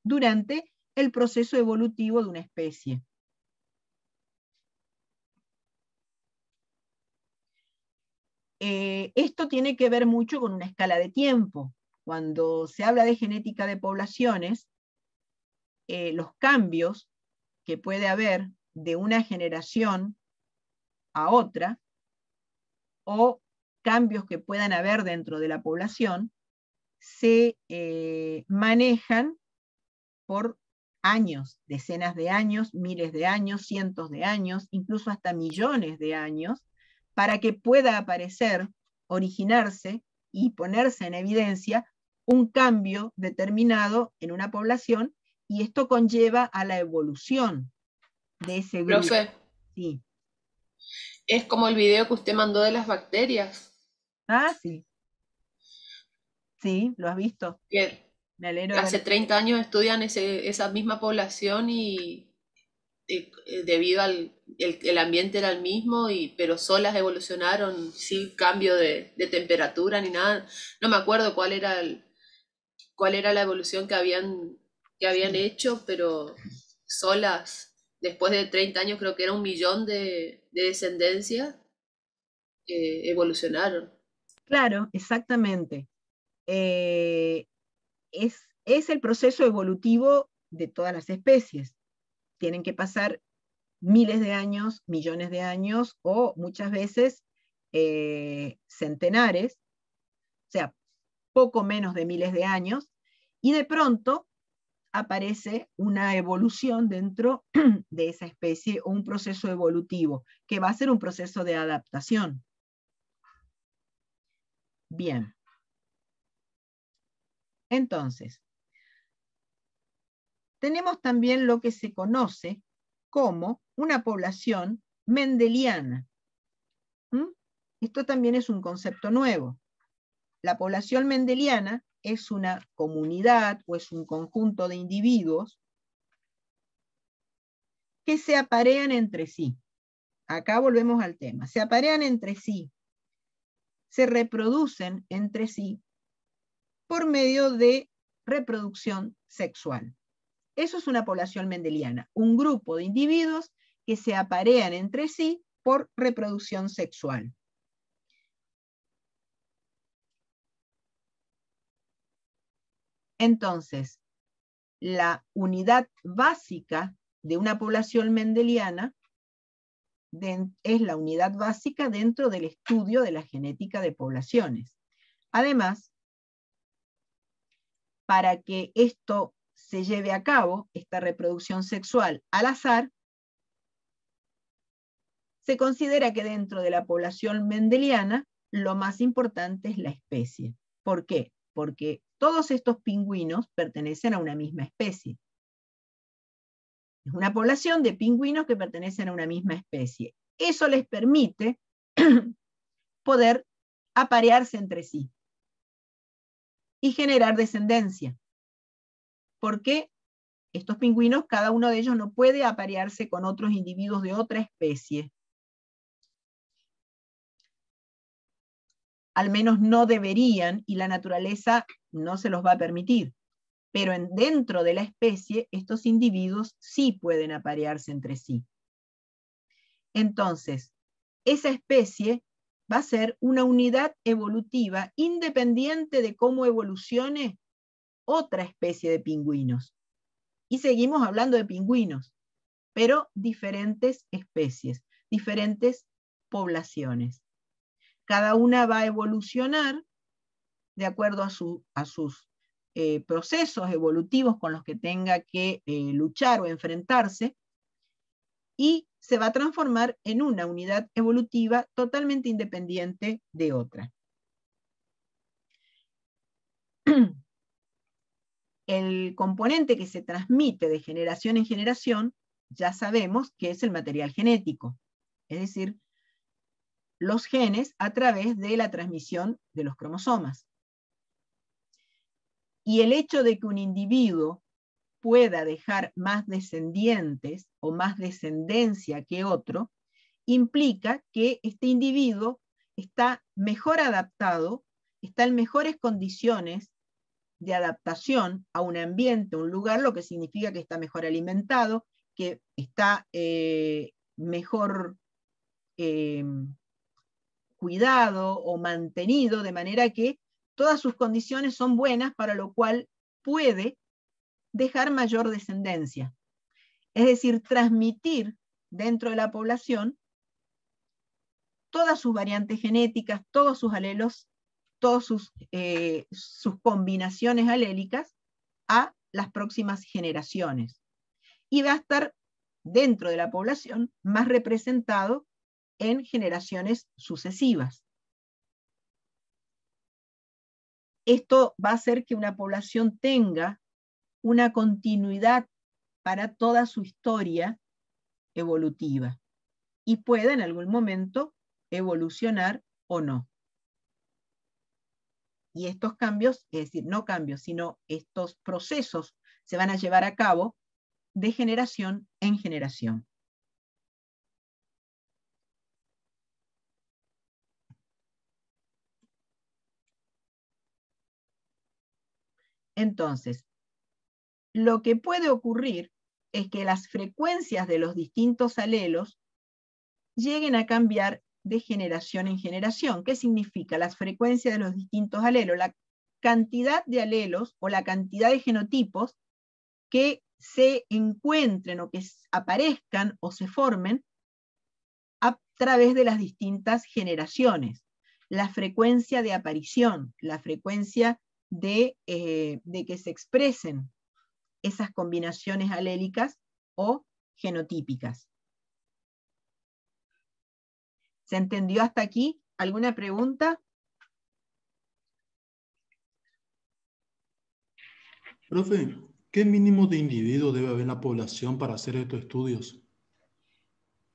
A: durante el proceso evolutivo de una especie. Eh, esto tiene que ver mucho con una escala de tiempo. Cuando se habla de genética de poblaciones, eh, los cambios que puede haber de una generación a otra, o cambios que puedan haber dentro de la población, se eh, manejan por años, decenas de años, miles de años, cientos de años, incluso hasta millones de años, para que pueda aparecer, originarse y ponerse en evidencia un cambio determinado en una población y esto conlleva a la evolución de ese grupo.
B: Profe,
A: sí.
B: Es como el video que usted mandó de las bacterias.
A: Ah, sí. Sí, lo has visto.
B: Hace 30 años estudian esa misma población y eh, debido al el, ambiente era el mismo, y, pero solas evolucionaron sin cambio de, temperatura ni nada. No me acuerdo cuál era, el, cuál era la evolución que habían, que habían hecho, pero solas, después de 30 años creo que era un millón de, de descendencia, eh, evolucionaron.
A: Claro, exactamente. Eh, es, es el proceso evolutivo de todas las especies. Tienen que pasar miles de años, millones de años o muchas veces eh, centenares, o sea, poco menos de miles de años, y de pronto aparece una evolución dentro de esa especie o un proceso evolutivo, que va a ser un proceso de adaptación. Bien. Entonces, tenemos también lo que se conoce como una población mendeliana. ¿Mm? Esto también es un concepto nuevo. La población mendeliana es una comunidad o es un conjunto de individuos que se aparean entre sí. Acá volvemos al tema. Se aparean entre sí, se reproducen entre sí por medio de reproducción sexual. Eso es una población mendeliana, un grupo de individuos que se aparean entre sí por reproducción sexual. Entonces, la unidad básica de una población mendeliana es la unidad básica dentro del estudio de la genética de poblaciones. Además, para que esto se lleve a cabo, esta reproducción sexual al azar, se considera que dentro de la población mendeliana lo más importante es la especie. ¿Por qué? Porque todos estos pingüinos pertenecen a una misma especie. Es una población de pingüinos que pertenecen a una misma especie. Eso les permite poder aparearse entre sí y generar descendencia. Porque estos pingüinos, cada uno de ellos no puede aparearse con otros individuos de otra especie. Al menos no deberían y la naturaleza no se los va a permitir. Pero dentro de la especie, estos individuos sí pueden aparearse entre sí. Entonces, esa especie va a ser una unidad evolutiva independiente de cómo evolucione otra especie de pingüinos. Y seguimos hablando de pingüinos, pero diferentes especies, diferentes poblaciones. Cada una va a evolucionar de acuerdo a, sus eh, procesos evolutivos con los que tenga que eh, luchar o enfrentarse y se va a transformar en una unidad evolutiva totalmente independiente de otra. El componente que se transmite de generación en generación, ya sabemos que es el material genético, es decir, los genes a través de la transmisión de los cromosomas. Y el hecho de que un individuo pueda dejar más descendientes o más descendencia que otro, implica que este individuo está mejor adaptado, está en mejores condiciones de adaptación a un ambiente, un lugar, lo que significa que está mejor alimentado, que está eh, mejor eh, cuidado o mantenido, de manera que todas sus condiciones son buenas, para lo cual puede dejar mayor descendencia. Es decir, transmitir dentro de la población todas sus variantes genéticas, todos sus alelos, todas sus, eh, sus combinaciones alélicas a las próximas generaciones. Y va a estar dentro de la población más representado en generaciones sucesivas. Esto va a hacer que una población tenga una continuidad para toda su historia evolutiva y pueda en algún momento evolucionar o no. Y estos cambios, es decir, no cambios, sino estos procesos se van a llevar a cabo de generación en generación. Entonces, lo que puede ocurrir es que las frecuencias de los distintos alelos lleguen a cambiar de generación en generación. ¿Qué significa? Las frecuencias de los distintos alelos, la cantidad de alelos o la cantidad de genotipos que se encuentren o que aparezcan o se formen a través de las distintas generaciones. La frecuencia de aparición, la frecuencia de, eh, de que se expresen esas combinaciones alélicas o genotípicas. ¿Se entendió hasta aquí? ¿Alguna pregunta?
D: Profe, ¿qué mínimo de individuo debe haber en la población para hacer estos estudios?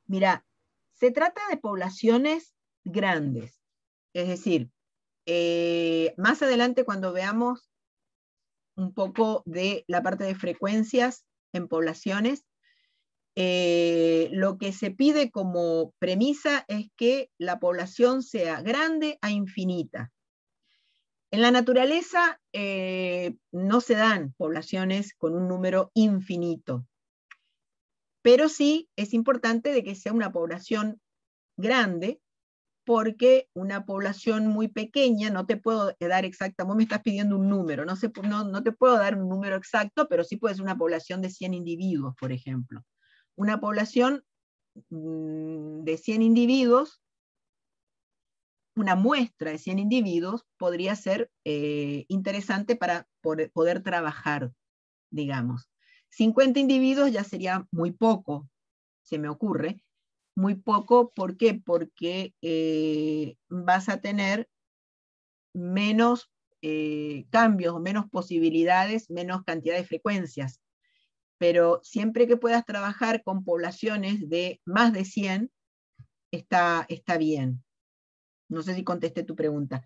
A: Mira, se trata de poblaciones grandes. Es decir, eh, más adelante cuando veamos un poco de la parte de frecuencias en poblaciones, eh, lo que se pide como premisa es que la población sea grande a infinita. En la naturaleza eh, no se dan poblaciones con un número infinito, pero sí es importante de que sea una población grande, porque una población muy pequeña, no te puedo dar exactamente, vos me estás pidiendo un número, no, no, no te puedo dar un número exacto, pero sí puede ser una población de 100 individuos, por ejemplo. Una población mm, de 100 individuos una muestra de 100 individuos podría ser eh, interesante para poder, trabajar, digamos. 50 individuos ya sería muy poco, se me ocurre. Muy poco, ¿por qué? Porque eh, vas a tener menos eh, cambios, menos posibilidades, menos cantidad de frecuencias. Pero siempre que puedas trabajar con poblaciones de más de 100, está, está bien. No sé si contesté tu pregunta.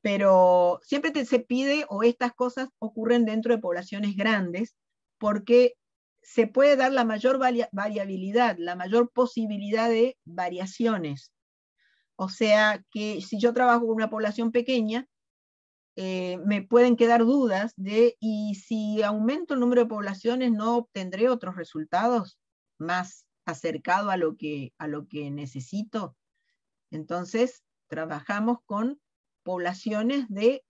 A: Pero siempre se pide o estas cosas ocurren dentro de poblaciones grandes porque se puede dar la mayor variabilidad, la mayor posibilidad de variaciones. O sea que si yo trabajo con una población pequeña, eh, me pueden quedar dudas de, ¿y si aumento el número de poblaciones no obtendré otros resultados más acercados a lo que, a lo que necesito? Entonces, trabajamos con poblaciones de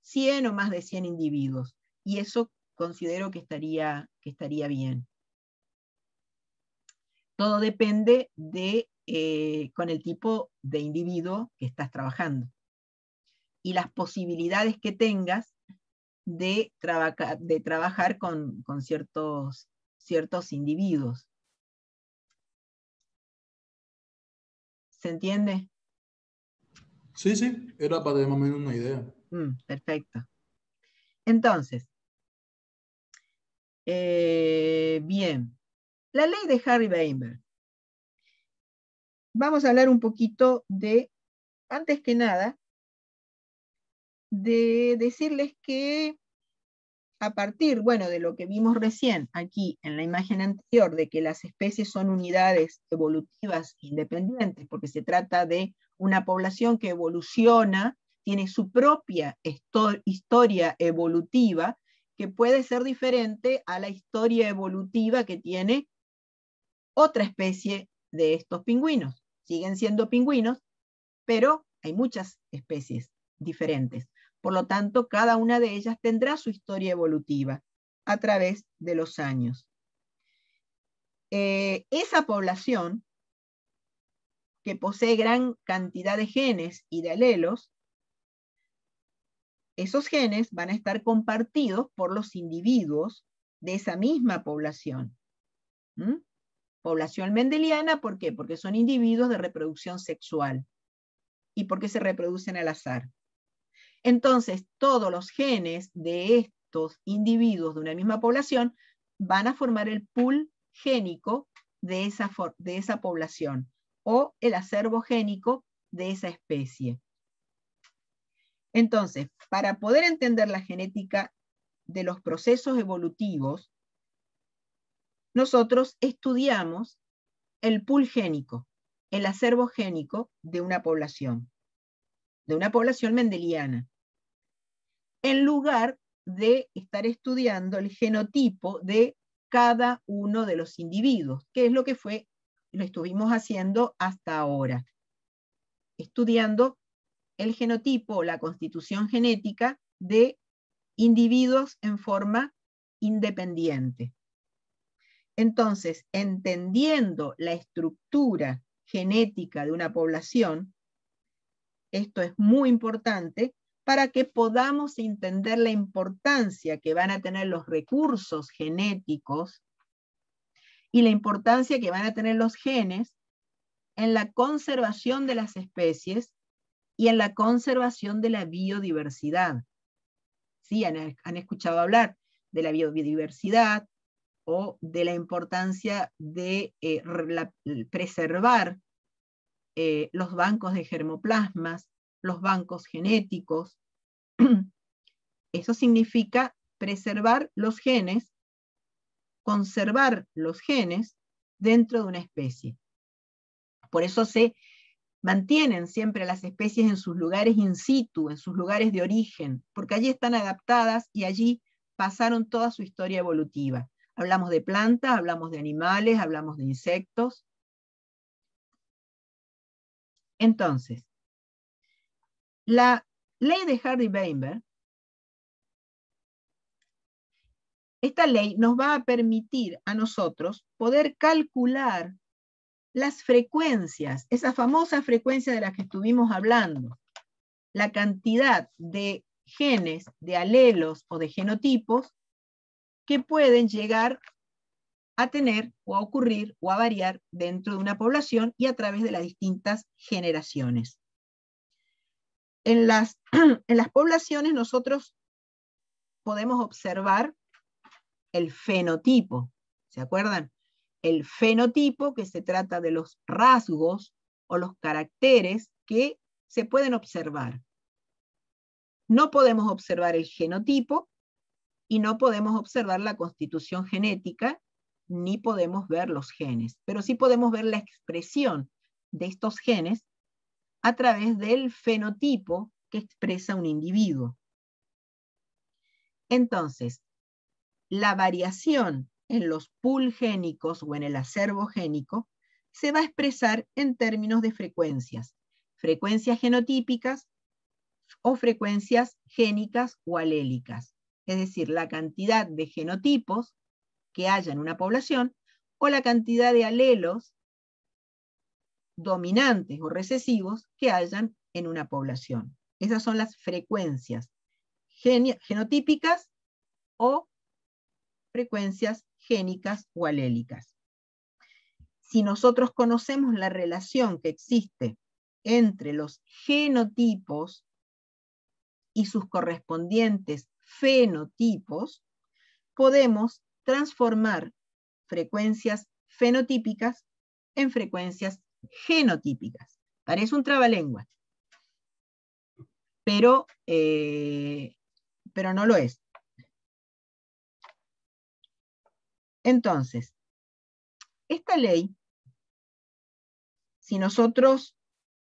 A: 100 o más de 100 individuos. Y eso considero que estaría, que estaría bien. Todo depende de, eh, con el tipo de individuo que estás trabajando y las posibilidades que tengas de, de trabajar con, con ciertos, ciertos individuos. ¿Se entiende?
D: Sí, sí, era para tener más o menos una idea.
A: Mm, perfecto. Entonces, eh, bien, la ley de Harry Weinberg. Vamos a hablar un poquito de, antes que nada, de decirles que a partir, bueno, de lo que vimos recién aquí en la imagen anterior, de que las especies son unidades evolutivas independientes, porque se trata de una población que evoluciona, tiene su propia historia evolutiva, que puede ser diferente a la historia evolutiva que tiene otra especie de estos pingüinos. Siguen siendo pingüinos, pero hay muchas especies diferentes. Por lo tanto, cada una de ellas tendrá su historia evolutiva a través de los años. Eh, esa población que posee gran cantidad de genes y de alelos, esos genes van a estar compartidos por los individuos de esa misma población. Población mendeliana, ¿por qué? Porque son individuos de reproducción sexual y porque se reproducen al azar. Entonces, todos los genes de estos individuos de una misma población van a formar el pool génico de esa, de esa población o el acervo génico de esa especie. Entonces, para poder entender la genética de los procesos evolutivos, nosotros estudiamos el pool génico, el acervo génico de una población, de una población mendeliana, en lugar de estar estudiando el genotipo de cada uno de los individuos, que es lo que fue, lo estuvimos haciendo hasta ahora, estudiando el genotipo la constitución genética de individuos en forma independiente. Entonces, entendiendo la estructura genética de una población, esto es muy importante para que podamos entender la importancia que van a tener los recursos genéticos y la importancia que van a tener los genes en la conservación de las especies y en la conservación de la biodiversidad. Sí, han, escuchado hablar de la biodiversidad o de la importancia de eh, preservar eh, los bancos de germoplasmas, los bancos genéticos. Eso significa preservar los genes, conservar los genes dentro de una especie. Por eso se mantienen siempre las especies en sus lugares in situ, en sus lugares de origen, porque allí están adaptadas y allí pasaron toda su historia evolutiva. Hablamos de plantas, hablamos de animales, hablamos de insectos. Entonces, la ley de Hardy-Weinberg, esta ley nos va a permitir a nosotros poder calcular las frecuencias, esa famosa frecuencia de la que estuvimos hablando, la cantidad de genes, de alelos o de genotipos que pueden llegar a tener o a ocurrir o a variar dentro de una población y a través de las distintas generaciones en las, en las poblaciones nosotros podemos observar el fenotipo, ¿se acuerdan? El fenotipo que se trata de los rasgos o los caracteres que se pueden observar. No podemos observar el genotipo y no podemos observar la constitución genética, ni podemos ver los genes, pero sí podemos ver la expresión de estos genes a través del fenotipo que expresa un individuo. Entonces, la variación en los pool génicos o en el acervo génico se va a expresar en términos de frecuencias, frecuencias genotípicas o frecuencias génicas o alélicas, es decir, la cantidad de genotipos que haya en una población o la cantidad de alelos dominantes o recesivos que hayan en una población. Esas son las frecuencias genotípicas o frecuencias génicas o alélicas. Si nosotros conocemos la relación que existe entre los genotipos y sus correspondientes fenotipos, podemos transformar frecuencias fenotípicas en frecuencias genotípicas. Parece un trabalengua, pero, eh, pero no lo es. Entonces, esta ley, si nosotros,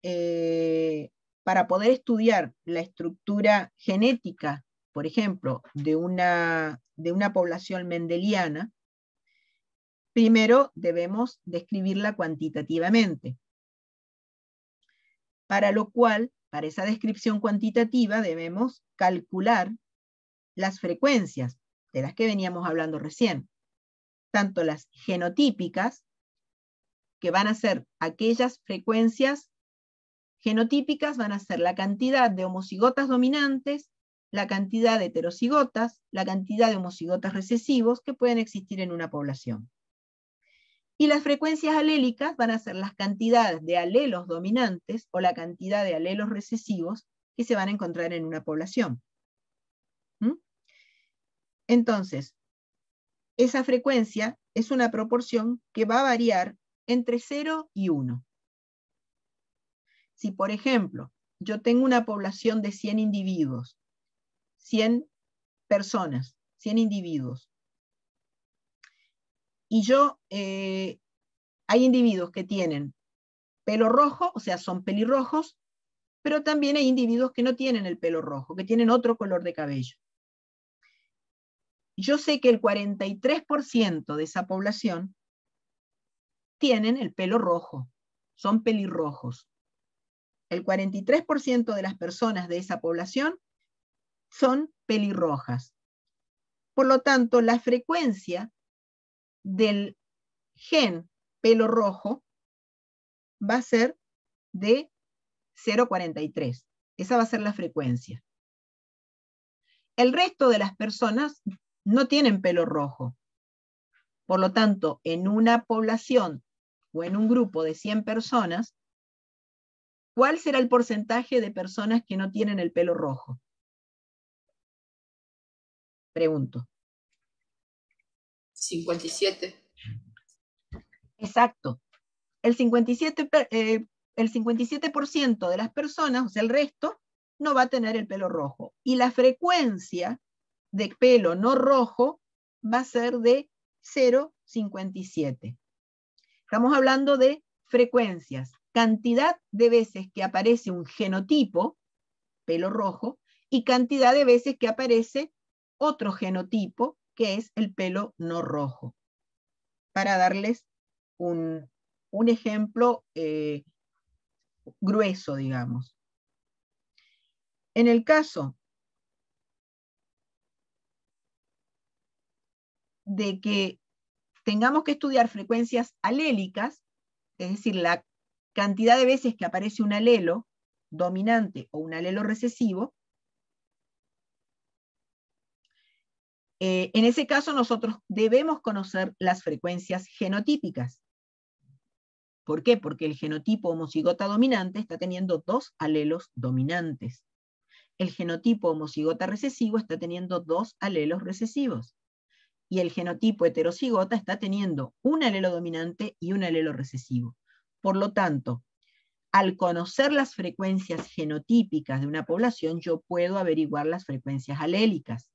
A: eh, para poder estudiar la estructura genética, por ejemplo, de una, de una población mendeliana, Primero debemos describirla cuantitativamente, para lo cual, para esa descripción cuantitativa, debemos calcular las frecuencias de las que veníamos hablando recién, tanto las genotípicas, que van a ser aquellas frecuencias genotípicas, van a ser la cantidad de homocigotas dominantes, la cantidad de heterocigotas, la cantidad de homocigotas recesivos que pueden existir en una población. Y las frecuencias alélicas van a ser las cantidades de alelos dominantes o la cantidad de alelos recesivos que se van a encontrar en una población. ¿Mm? Entonces, esa frecuencia es una proporción que va a variar entre 0 y 1. Si, por ejemplo, yo tengo una población de 100 individuos, 100 personas, 100 individuos, y yo, eh, hay individuos que tienen pelo rojo, o sea, son pelirrojos, pero también hay individuos que no tienen el pelo rojo, que tienen otro color de cabello. Yo sé que el 43% de esa población tienen el pelo rojo, son pelirrojos. El 43% de las personas de esa población son pelirrojas. Por lo tanto, la frecuencia del gen pelo rojo va a ser de 0,43. Esa va a ser la frecuencia. El resto de las personas no tienen pelo rojo. Por lo tanto, en una población o en un grupo de 100 personas, ¿cuál será el porcentaje de personas que no tienen el pelo rojo? Pregunto.
B: 57.
A: Exacto. El 57, eh, el 57% de las personas, o sea, el resto, no va a tener el pelo rojo. Y la frecuencia de pelo no rojo va a ser de 0,57. Estamos hablando de frecuencias, cantidad de veces que aparece un genotipo, pelo rojo, y cantidad de veces que aparece otro genotipo, que es el pelo no rojo. Para darles un, ejemplo eh, grueso, digamos. En el caso de que tengamos que estudiar frecuencias alélicas, es decir, la cantidad de veces que aparece un alelo dominante o un alelo recesivo, eh, en ese caso nosotros debemos conocer las frecuencias genotípicas. ¿Por qué? Porque el genotipo homocigota dominante está teniendo dos alelos dominantes. El genotipo homocigota recesivo está teniendo dos alelos recesivos y el genotipo heterocigota está teniendo un alelo dominante y un alelo recesivo. Por lo tanto, al conocer las frecuencias genotípicas de una población, yo puedo averiguar las frecuencias alélicas.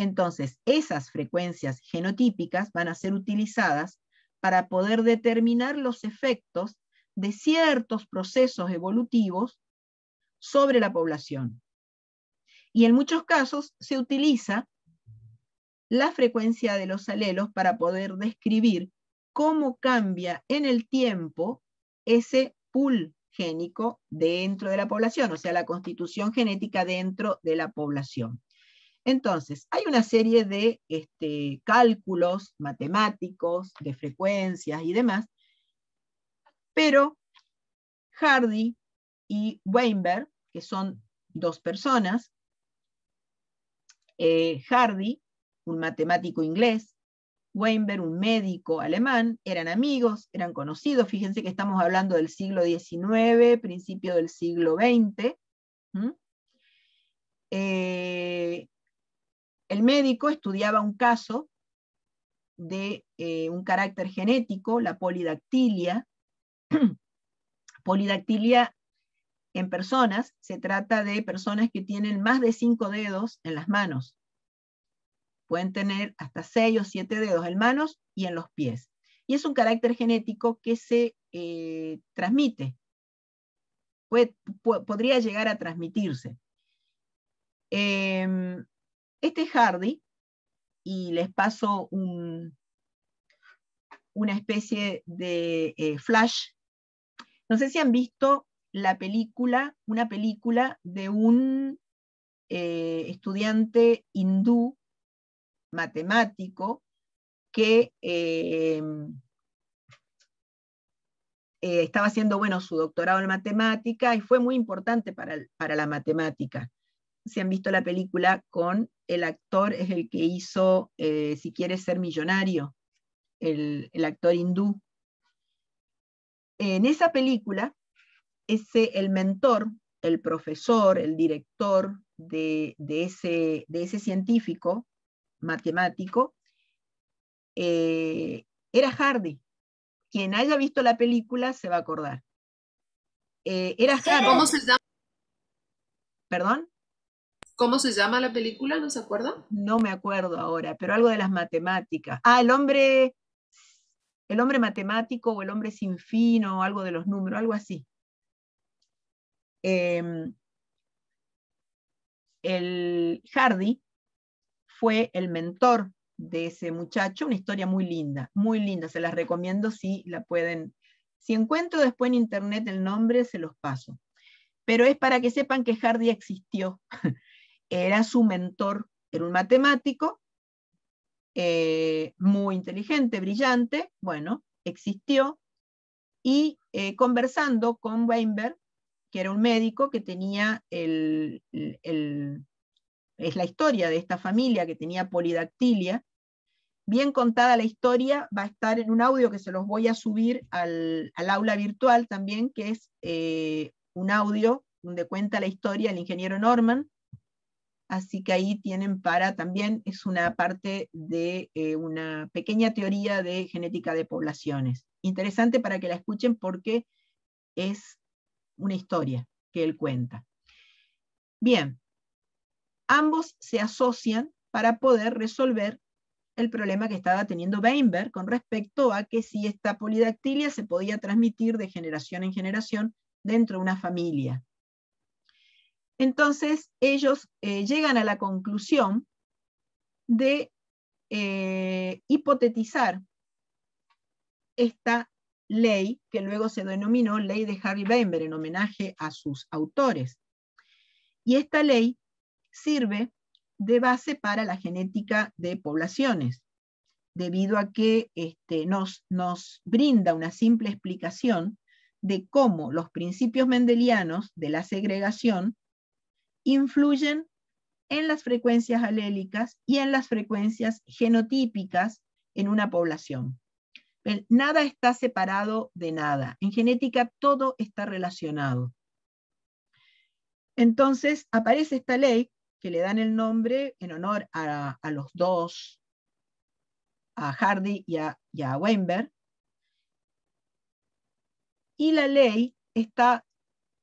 A: Entonces, esas frecuencias genotípicas van a ser utilizadas para poder determinar los efectos de ciertos procesos evolutivos sobre la población. Y en muchos casos se utiliza la frecuencia de los alelos para poder describir cómo cambia en el tiempo ese pool génico dentro de la población, o sea, la constitución genética dentro de la población. Entonces, hay una serie de este, cálculos matemáticos, de frecuencias y demás, pero Hardy y Weinberg, que son dos personas, eh, Hardy un matemático inglés, Weinberg, un médico alemán, eran amigos, eran conocidos, fíjense que estamos hablando del siglo XIX, principio del siglo XX. El médico estudiaba un caso de eh, un carácter genético, la polidactilia. polidactilia en personas se trata de personas que tienen más de cinco dedos en las manos pueden tener hasta seis o siete dedos en manos y en los pies. Y es un carácter genético que se eh, transmite, podría llegar a transmitirse. Em, este Hardy, y les paso una especie de eh, flash, no sé si han visto la película, una película de un eh, estudiante hindú matemático que eh, estaba haciendo bueno, su doctorado en matemática y fue muy importante para, para, la matemática. Si han visto la película con el actor, es el que hizo eh, Si quieres ser millonario, el, actor hindú. En esa película, ese, el mentor, el profesor, el director de, ese, de ese científico, matemático, eh, era Hardy. Quien haya visto la película se va a acordar. Eh, era Hardy.
B: ¿Cómo se llama?
A: ¿Perdón?
B: ¿Cómo se llama la película? ¿No se acuerda?
A: No me acuerdo ahora, pero algo de las matemáticas. Ah, el hombre, el hombre matemático o el hombre sin fin o algo de los números, algo así. Em, el Hardy fue el mentor de ese muchacho, una historia muy linda, muy linda, se las recomiendo si la pueden, si encuentro después en internet el nombre, se los paso. Pero es para que sepan que Hardy existió. era su mentor, era un matemático eh, muy inteligente, brillante, bueno, existió, y eh, conversando con Weinberg, que era un médico que tenía el, es la historia de esta familia que tenía polidactilia, bien contada la historia, va a estar en un audio que se los voy a subir al, aula virtual también, que es eh, un audio donde cuenta la historia el ingeniero Norman, Así que ahí tienen para también, es una parte de eh, una pequeña teoría de genética de poblaciones. Interesante para que la escuchen porque es una historia que él cuenta. Bien, ambos se asocian para poder resolver el problema que estaba teniendo Weinberg con respecto a que si esta polidactilia se podía transmitir de generación en generación dentro de una familia. Entonces, ellos eh, llegan a la conclusión de eh, hipotetizar esta ley que luego se denominó ley de Harry Weinberg en homenaje a sus autores. Y esta ley sirve de base para la genética de poblaciones, debido a que este, nos, nos brinda una simple explicación de cómo los principios mendelianos de la segregación influyen en las frecuencias alélicas y en las frecuencias genotípicas en una población. Nada está separado de nada. En genética todo está relacionado. Entonces aparece esta ley que le dan el nombre en honor a, los dos, a Hardy y a, y a Weinberg. Y la ley está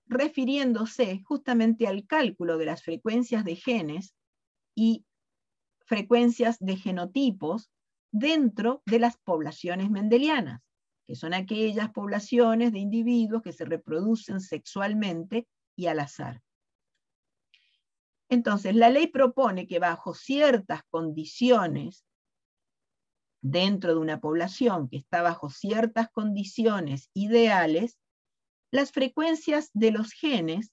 A: refiriéndose justamente al cálculo de las frecuencias de genes y frecuencias de genotipos dentro de las poblaciones mendelianas, que son aquellas poblaciones de individuos que se reproducen sexualmente y al azar. Entonces, la ley propone que bajo ciertas condiciones, dentro de una población que está bajo ciertas condiciones ideales, las frecuencias de los genes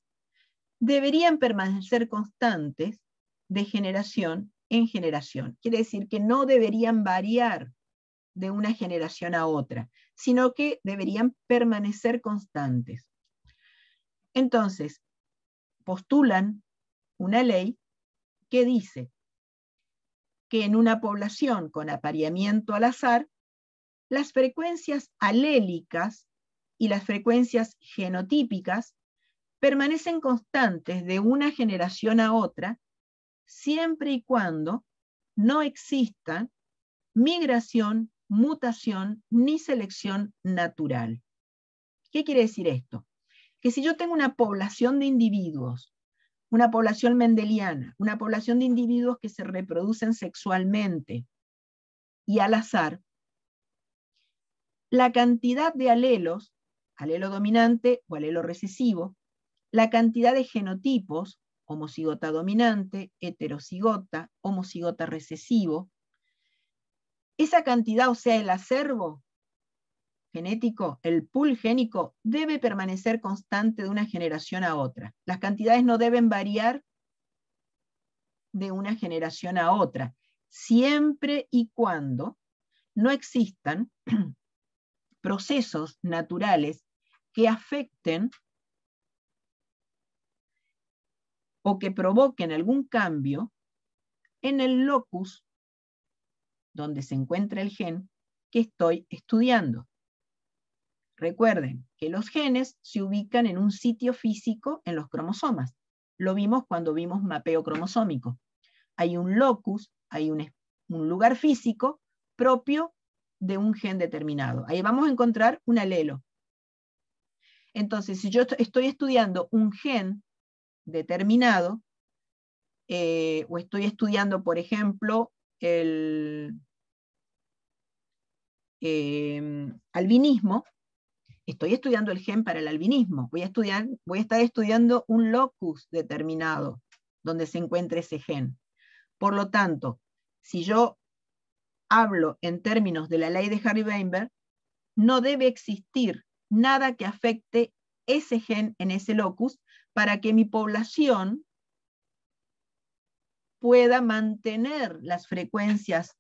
A: deberían permanecer constantes de generación en generación. Quiere decir que no deberían variar de una generación a otra, sino que deberían permanecer constantes. Entonces, postulan una ley que dice que en una población con apareamiento al azar, las frecuencias alélicas y las frecuencias genotípicas permanecen constantes de una generación a otra siempre y cuando no exista migración, mutación ni selección natural. ¿Qué quiere decir esto? Que si yo tengo una población de individuos, una población mendeliana, una población de individuos que se reproducen sexualmente y al azar, la cantidad de alelos alelo dominante o alelo recesivo, la cantidad de genotipos, homocigota dominante, heterocigota, homocigota recesivo, esa cantidad, o sea, el acervo genético, el pool génico, debe permanecer constante de una generación a otra. Las cantidades no deben variar de una generación a otra, siempre y cuando no existan procesos naturales que afecten o que provoquen algún cambio en el locus donde se encuentra el gen que estoy estudiando. Recuerden que los genes se ubican en un sitio físico en los cromosomas. Lo vimos cuando vimos mapeo cromosómico. Hay un locus, hay un, un lugar físico propio de un gen determinado. Ahí vamos a encontrar un alelo. Entonces, si yo estoy estudiando un gen determinado, eh, o estoy estudiando, por ejemplo, el em, albinismo, estoy estudiando el gen para el albinismo, voy a, estudiar, voy a estar estudiando un locus determinado donde se encuentra ese gen. Por lo tanto, si yo hablo en términos de la ley de Harry Weinberg, no debe existir nada que afecte ese gen en ese locus para que mi población pueda mantener las frecuencias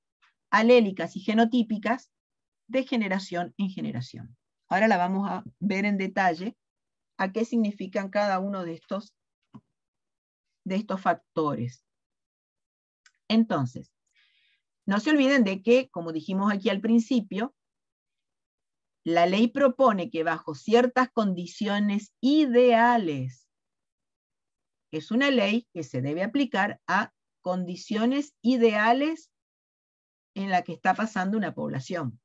A: alélicas y genotípicas de generación en generación. Ahora la vamos a ver en detalle a qué significan cada uno de estos, de estos factores. Entonces, no se olviden de que, como dijimos aquí al principio, la ley propone que bajo ciertas condiciones ideales, es una ley que se debe aplicar a condiciones ideales en la que está pasando una población.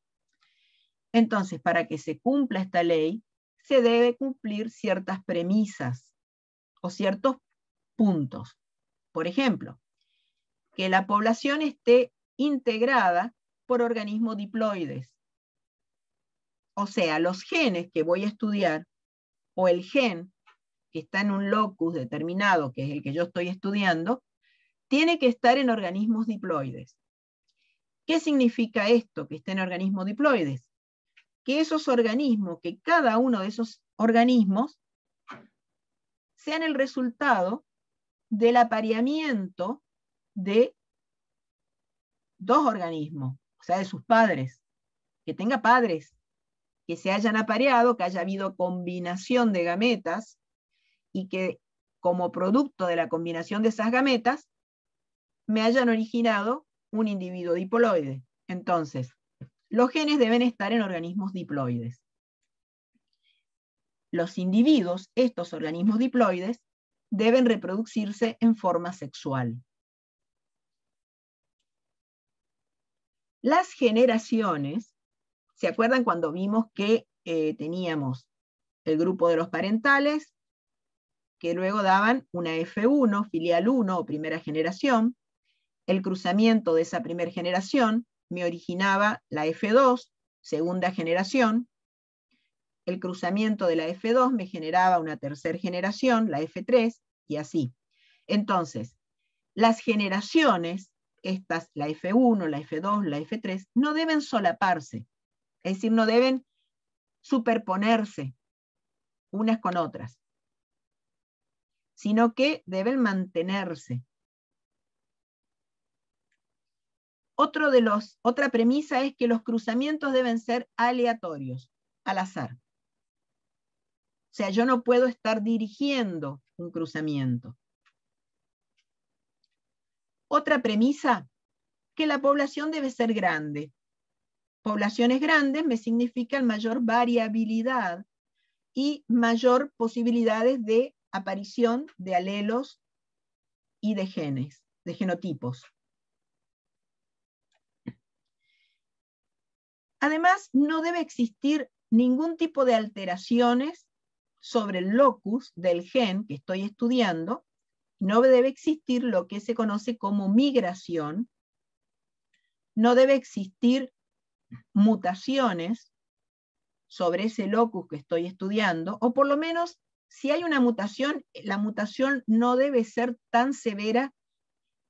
A: Entonces, para que se cumpla esta ley, se debe cumplir ciertas premisas o ciertos puntos. Por ejemplo, que la población esté integrada por organismos diploides. O sea, los genes que voy a estudiar o el gen que está en un locus determinado, que es el que yo estoy estudiando, tiene que estar en organismos diploides. ¿Qué significa esto, que esté en organismos diploides? Que esos organismos, que cada uno de esos organismos sean el resultado del apareamiento de dos organismos, o sea, de sus padres, que tenga padres, que se hayan apareado, que haya habido combinación de gametas y que como producto de la combinación de esas gametas me hayan originado un individuo diploide. Entonces, los genes deben estar en organismos diploides. Los individuos, estos organismos diploides, deben reproducirse en forma sexual. Las generaciones, ¿se acuerdan cuando vimos que eh, teníamos el grupo de los parentales, que luego daban una F1, filial 1 o primera generación? El cruzamiento de esa primera generación me originaba la F2, segunda generación. El cruzamiento de la F2 me generaba una tercera generación, la F3, y así. Entonces, las generaciones estas, la F1, la F2, la F3, no deben solaparse, es decir, no deben superponerse unas con otras, sino que deben mantenerse. Otro de los, otra premisa es que los cruzamientos deben ser aleatorios, al azar. O sea, yo no puedo estar dirigiendo un cruzamiento. Otra premisa, que la población debe ser grande. Poblaciones grandes me significan mayor variabilidad y mayor posibilidades de aparición de alelos y de genes, de genotipos. Además, no debe existir ningún tipo de alteraciones sobre el locus del gen que estoy estudiando no debe existir lo que se conoce como migración, no debe existir mutaciones sobre ese locus que estoy estudiando, o por lo menos si hay una mutación, la mutación no debe ser tan severa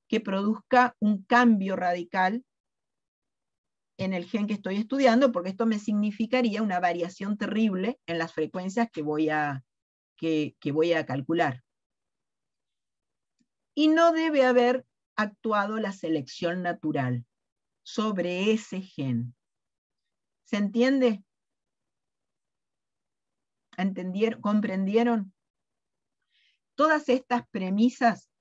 A: que produzca un cambio radical en el gen que estoy estudiando, porque esto me significaría una variación terrible en las frecuencias que voy a, que voy a calcular y no debe haber actuado la selección natural sobre ese gen. ¿Se entiende? ¿Entendieron? ¿Comprendieron? Todas estas premisas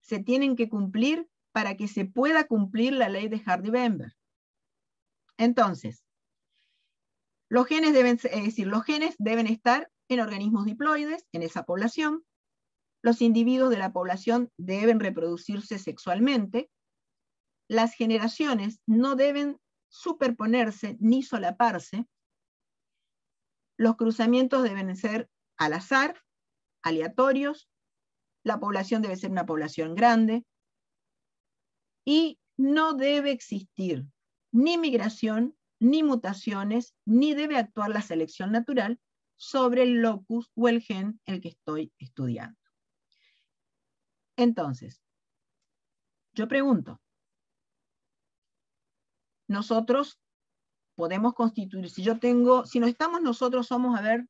A: se tienen que cumplir para que se pueda cumplir la ley de Hardy-Bember. Entonces, los genes deben, es decir, los genes deben estar en organismos diploides, en esa población, los individuos de la población deben reproducirse sexualmente. Las generaciones no deben superponerse ni solaparse. Los cruzamientos deben ser al azar, aleatorios. la población debe ser una población grande y no debe existir ni migración, ni mutaciones, ni debe actuar la selección natural sobre el locus o el gen el que estoy estudiando. Entonces, yo pregunto, nosotros podemos constituir, si yo tengo, si no estamos nosotros somos, a ver,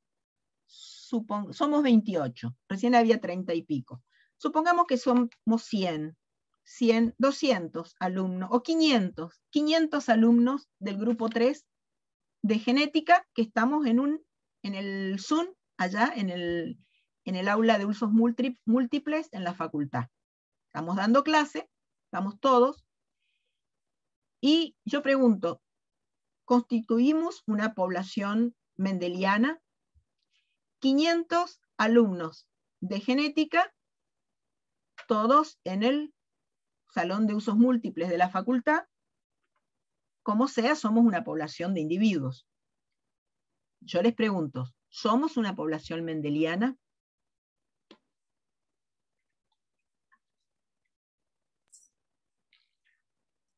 A: somos 28, recién había 30 y pico. Supongamos que somos 100, 100, 200 alumnos o 500, 500 alumnos del grupo 3 de genética que estamos en, un, en el Zoom, allá en el, en el aula de usos múltiples en la facultad. Estamos dando clase, estamos todos, y yo pregunto, ¿constituimos una población mendeliana? 500 alumnos de genética, todos en el salón de usos múltiples de la facultad, como sea, somos una población de individuos. Yo les pregunto, ¿somos una población mendeliana?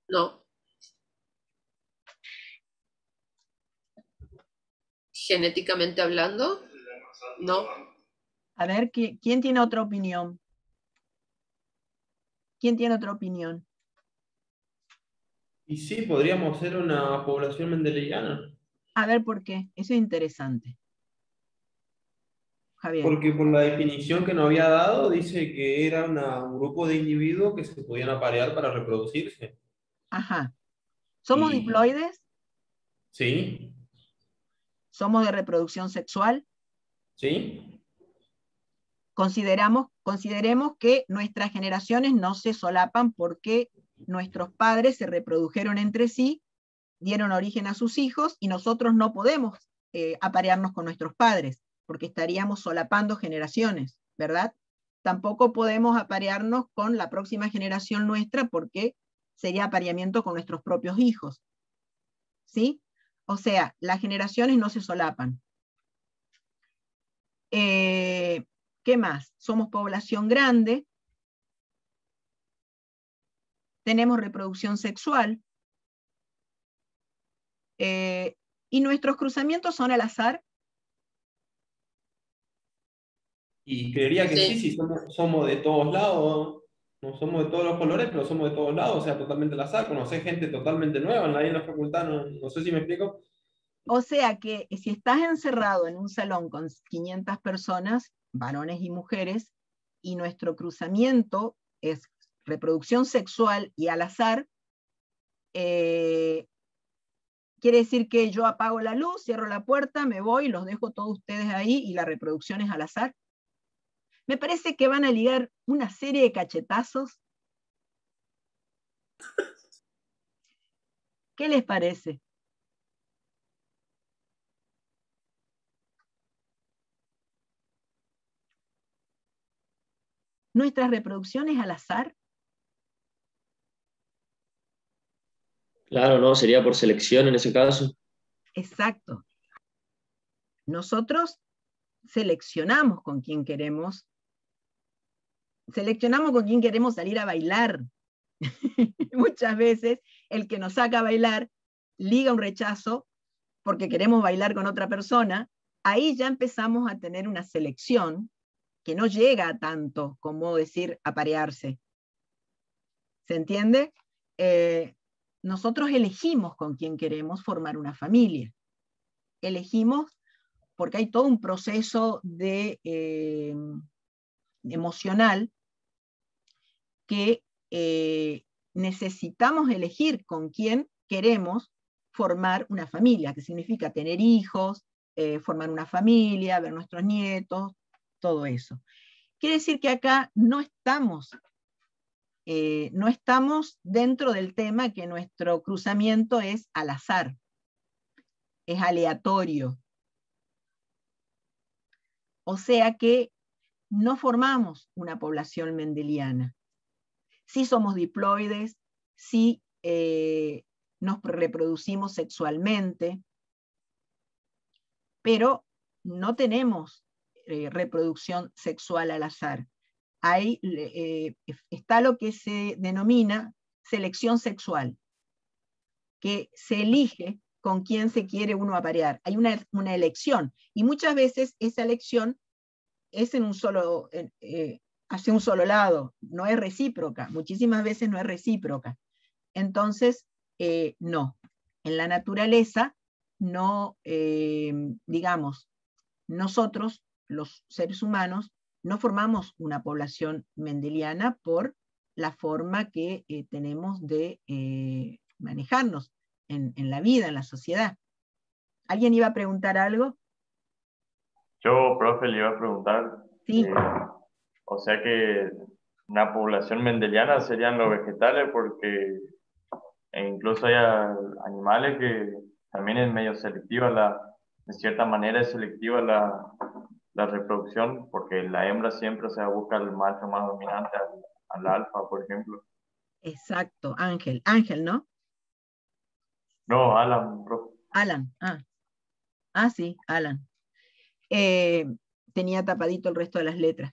B: No. Genéticamente hablando, no.
A: A ver, ¿quién tiene otra opinión? ¿Quién tiene otra opinión?
F: Y sí, podríamos ser una población mendeliana.
A: A ver, ¿por qué? Eso es interesante.
F: Javier. Porque por la definición que nos había dado, dice que era un grupo de individuos que se podían aparear para reproducirse.
A: Ajá. ¿Somos diploides?
F: Sí.
A: ¿Somos de reproducción sexual?
F: Sí.
A: Consideramos, consideremos que nuestras generaciones no se solapan porque nuestros padres se reprodujeron entre sí, dieron origen a sus hijos y nosotros no podemos eh, aparearnos con nuestros padres porque estaríamos solapando generaciones, ¿verdad? Tampoco podemos aparearnos con la próxima generación nuestra porque sería apareamiento con nuestros propios hijos. ¿Sí? O sea, las generaciones no se solapan. Eh, ¿Qué más? Somos población grande, tenemos reproducción sexual, eh, y nuestros cruzamientos son al azar.
F: Y creería que sí, sí, somos, de todos lados, no somos de todos los colores, pero somos de todos lados, o sea, totalmente al azar, conocer gente totalmente nueva en la facultad, no, no sé si me explico.
A: O sea que si estás encerrado en un salón con 500 personas, varones y mujeres, y nuestro cruzamiento es reproducción sexual y al azar, eh, quiere decir que yo apago la luz, cierro la puerta, me voy, los dejo todos ustedes ahí y la reproducción es al azar. Me parece que van a ligar una serie de cachetazos. ¿Qué les parece? nuestras reproducciones al azar?
C: Claro, no, sería por selección en ese caso.
A: Exacto. Nosotros seleccionamos con quién queremos, seleccionamos con quién queremos salir a bailar. Muchas veces el que nos saca a bailar liga un rechazo porque queremos bailar con otra persona, ahí ya empezamos a tener una selección que no llega a tanto como decir aparearse. ¿Se entiende? Eh, nosotros elegimos con quién queremos formar una familia. Elegimos porque hay todo un proceso de, eh, emocional que eh, necesitamos elegir con quién queremos formar una familia, que significa tener hijos, formar una familia, ver nuestros nietos, todo eso. Quiere decir que acá no estamos, eh, no estamos dentro del tema que nuestro cruzamiento es al azar, es aleatorio. O sea que no formamos una población mendeliana. Sí somos diploides, sí eh, nos reproducimos sexualmente, pero no tenemos eh, reproducción sexual al azar. hay, eh, está lo que se denomina selección sexual, que se elige con quién se quiere uno aparear. Hay una, elección y muchas veces esa elección es en un solo, eh, hacia un solo lado, no es recíproca, muchísimas veces no es recíproca. Entonces, eh, no, en la naturaleza no, eh, digamos, nosotros, los seres humanos, no formamos una población mendeliana por la forma que tenemos de manejarnos en, la vida, en la sociedad. ¿Alguien iba a preguntar algo?
G: Yo, profe, le iba a preguntar.
A: Sí.
G: Eh, o sea que una población mendeliana serían los vegetales porque incluso hay animales que también es medio selectiva, la, de cierta manera es selectiva la, la reproducción porque la hembra siempre se busca el macho más dominante al, al alfa, por ejemplo.
A: Exacto, Ángel. Ángel, ¿no?
G: No, Alan.
A: Alan, ah. Ah, sí, Alan. Eh, tenía tapadito el resto de las letras.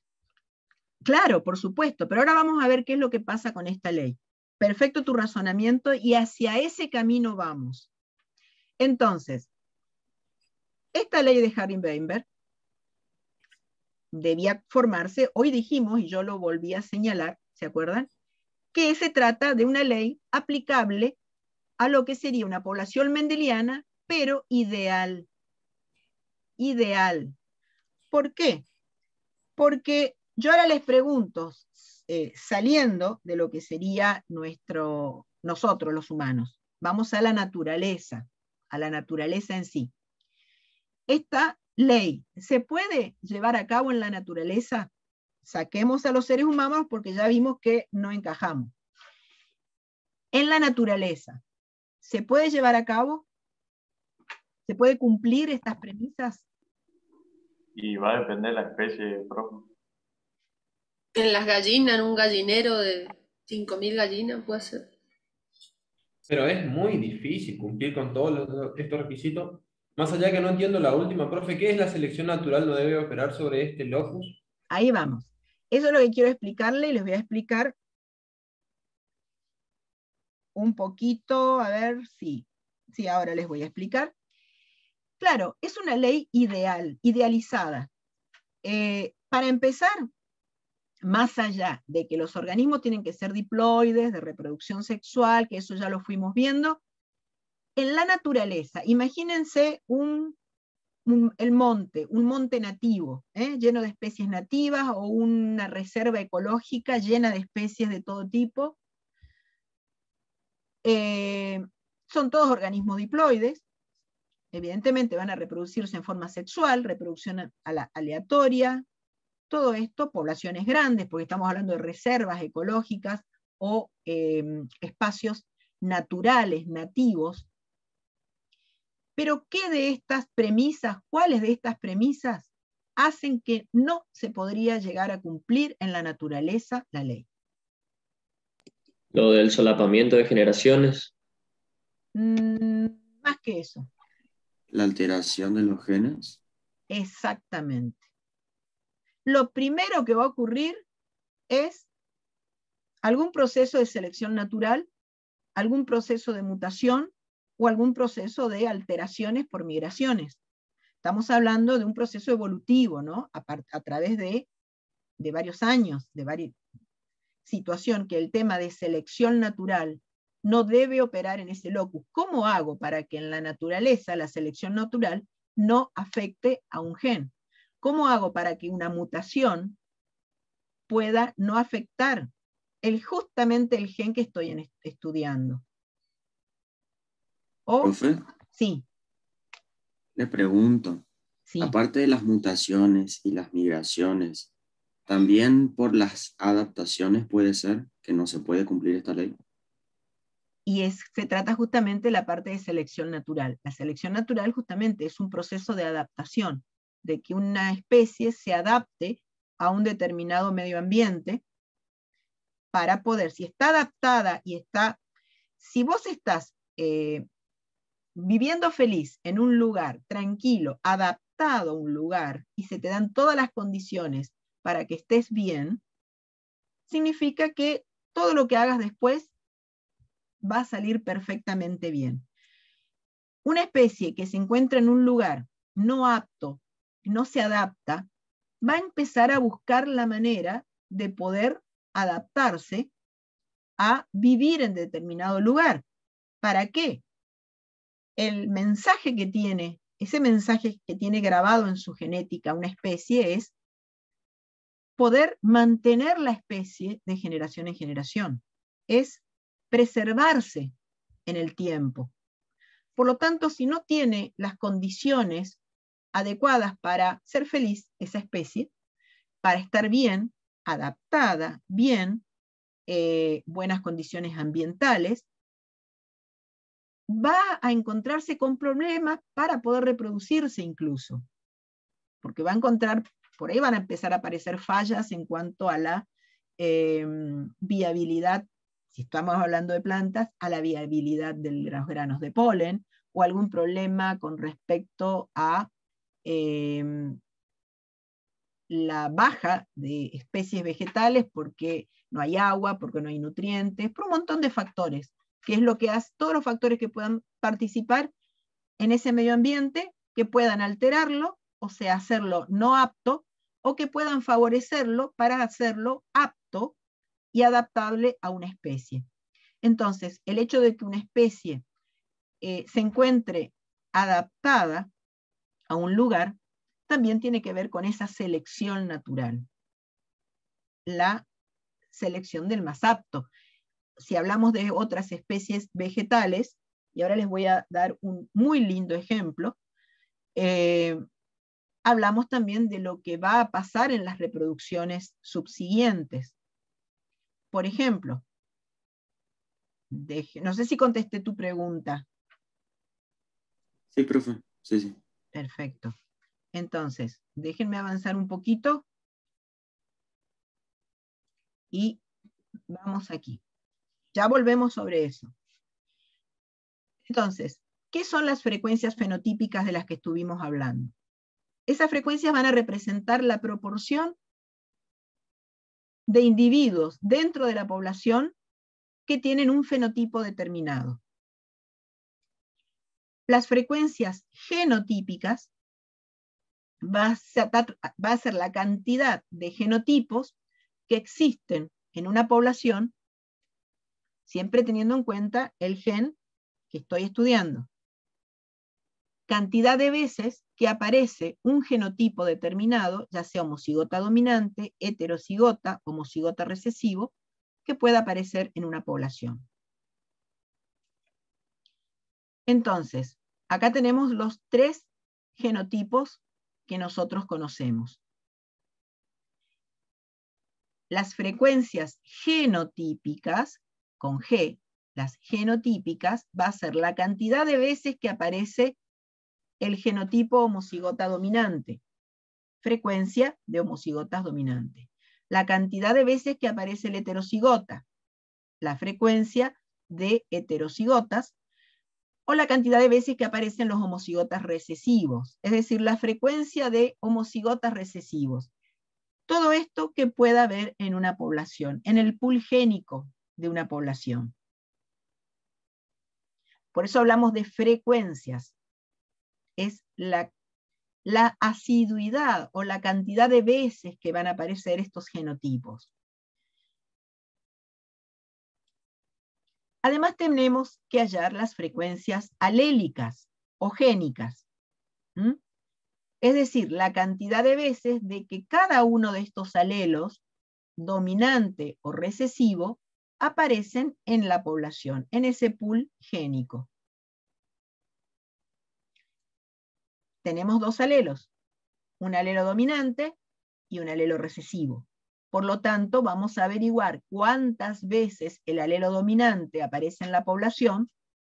A: Claro, por supuesto, pero ahora vamos a ver qué es lo que pasa con esta ley. Perfecto tu razonamiento y hacia ese camino vamos. Entonces, esta ley de Harry Weinberg debía formarse, hoy dijimos, y yo lo volví a señalar, ¿se acuerdan? Que se trata de una ley aplicable a lo que sería una población mendeliana, pero ideal. Ideal. ¿Por qué? Porque yo ahora les pregunto, eh, saliendo de lo que sería nuestro, nosotros los humanos, vamos a la naturaleza, a la naturaleza en sí. Esta ley se puede llevar a cabo en la naturaleza. Saquemos a los seres humanos porque ya vimos que no encajamos. En la naturaleza, ¿Se puede llevar a cabo? ¿Se puede cumplir estas premisas?
G: Y va a depender de la especie, profe.
B: En las gallinas, en un gallinero de 5.000 gallinas, puede ser.
F: Pero es muy difícil cumplir con todos estos requisitos. Más allá que no entiendo la última, profe, ¿qué es la selección natural? ¿No debe operar sobre este locus?
A: Ahí vamos. Eso es lo que quiero explicarle y les voy a explicar un poquito, a ver si, si ahora les voy a explicar. Claro, es una ley ideal, idealizada. Eh, para empezar, más allá de que los organismos tienen que ser diploides, de reproducción sexual, que eso ya lo fuimos viendo, en la naturaleza, imagínense un, el monte, un monte nativo, ¿eh? lleno de especies nativas o una reserva ecológica llena de especies de todo tipo, eh, son todos organismos diploides, evidentemente van a reproducirse en forma sexual, reproducción aleatoria, todo esto, poblaciones grandes, porque estamos hablando de reservas ecológicas o em, espacios naturales, nativos. Pero ¿qué de estas premisas, cuáles de estas premisas hacen que no se podría llegar a cumplir en la naturaleza la ley?
C: Lo del solapamiento de generaciones.
A: Mm, más que eso.
H: La alteración de los genes.
A: Exactamente. Lo primero que va a ocurrir es algún proceso de selección natural, algún proceso de mutación o algún proceso de alteraciones por migraciones. Estamos hablando de un proceso evolutivo, ¿no? A, través de, de, varios años, de, varios situación que el tema de selección natural no debe operar en ese locus. ¿Cómo hago para que en la naturaleza la selección natural no afecte a un gen? ¿Cómo hago para que una mutación pueda no afectar el, justamente el gen que estoy estudiando?
H: O,
A: sí.
H: Le pregunto, aparte de las mutaciones y las migraciones, también por las adaptaciones puede ser que no se puede cumplir esta ley.
A: Y es, se trata justamente de la parte de selección natural. La selección natural justamente es un proceso de adaptación, de que una especie se adapte a un determinado medio ambiente para poder, si está adaptada y está, si vos estás eh, viviendo feliz en un lugar tranquilo, adaptado a un lugar, y se te dan todas las condiciones para que estés bien, significa que todo lo que hagas después va a salir perfectamente bien. Una especie que se encuentra en un lugar no apto, no se adapta, va a empezar a buscar la manera de poder adaptarse a vivir en determinado lugar. ¿Para qué? El mensaje que tiene, ese mensaje que tiene grabado en su genética una especie es poder mantener la especie de generación en generación. Es preservarse en el tiempo. Por lo tanto, si no tiene las condiciones adecuadas para ser feliz esa especie, para estar bien, adaptada, bien, eh, buenas condiciones ambientales, va a encontrarse con problemas para poder reproducirse incluso, porque va a encontrar, por ahí van a empezar a aparecer fallas en cuanto a la em, viabilidad, si estamos hablando de plantas, a la viabilidad de los granos de polen, o algún problema con respecto a em, la baja de especies vegetales porque no hay agua, porque no hay nutrientes, por un montón de factores, que es lo que hace, todos los factores que puedan participar en ese medio ambiente, que puedan alterarlo, o sea, hacerlo no apto, o que puedan favorecerlo para hacerlo apto y adaptable a una especie. Entonces, el hecho de que una especie eh, se encuentre adaptada a un lugar también tiene que ver con esa selección natural, la selección del más apto. Si hablamos de otras especies vegetales, y ahora les voy a dar un muy lindo ejemplo, eh, hablamos también de lo que va a pasar en las reproducciones subsiguientes. Por ejemplo, no sé si contesté tu pregunta.
H: Sí, profe. Sí, sí.
A: Perfecto. Entonces, déjenme avanzar un poquito. Y vamos aquí. Ya volvemos sobre eso. Entonces, ¿qué son las frecuencias fenotípicas de las que estuvimos hablando? Esas frecuencias van a representar la proporción de individuos dentro de la población que tienen un fenotipo determinado. Las frecuencias genotípicas va a, ser, la cantidad de genotipos que existen en una población, siempre teniendo en cuenta el gen que estoy estudiando. Cantidad de veces que aparece un genotipo determinado, ya sea homocigota dominante, heterocigota, homocigota recesivo, que pueda aparecer en una población. Entonces, acá tenemos los tres genotipos que nosotros conocemos. Las frecuencias genotípicas, con G, las genotípicas, va a ser la cantidad de veces que aparece el genotipo homocigota dominante, frecuencia de homocigotas dominante. La cantidad de veces que aparece el heterocigota, la frecuencia de heterocigotas, o la cantidad de veces que aparecen los homocigotas recesivos, es decir, la frecuencia de homocigotas recesivos. Todo esto que pueda haber en una población, en el pool génico de una población. Por eso hablamos de frecuencias. Es la, la asiduidad o la cantidad de veces que van a aparecer estos genotipos. Además tenemos que hallar las frecuencias alélicas o génicas. Es decir, la cantidad de veces de que cada uno de estos alelos, dominante o recesivo, aparecen en la población, en ese pool génico. Tenemos dos alelos, un alelo dominante y un alelo recesivo. Por lo tanto, vamos a averiguar cuántas veces el alelo dominante aparece en la población,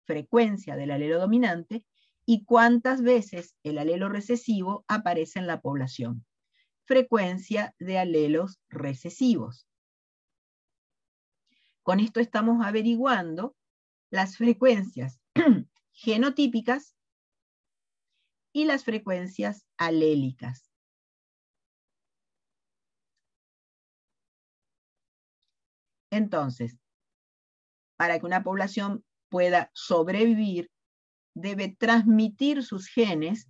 A: frecuencia del alelo dominante, y cuántas veces el alelo recesivo aparece en la población, frecuencia de alelos recesivos. Con esto estamos averiguando las frecuencias genotípicas y las frecuencias alélicas. Entonces, para que una población pueda sobrevivir, debe transmitir sus genes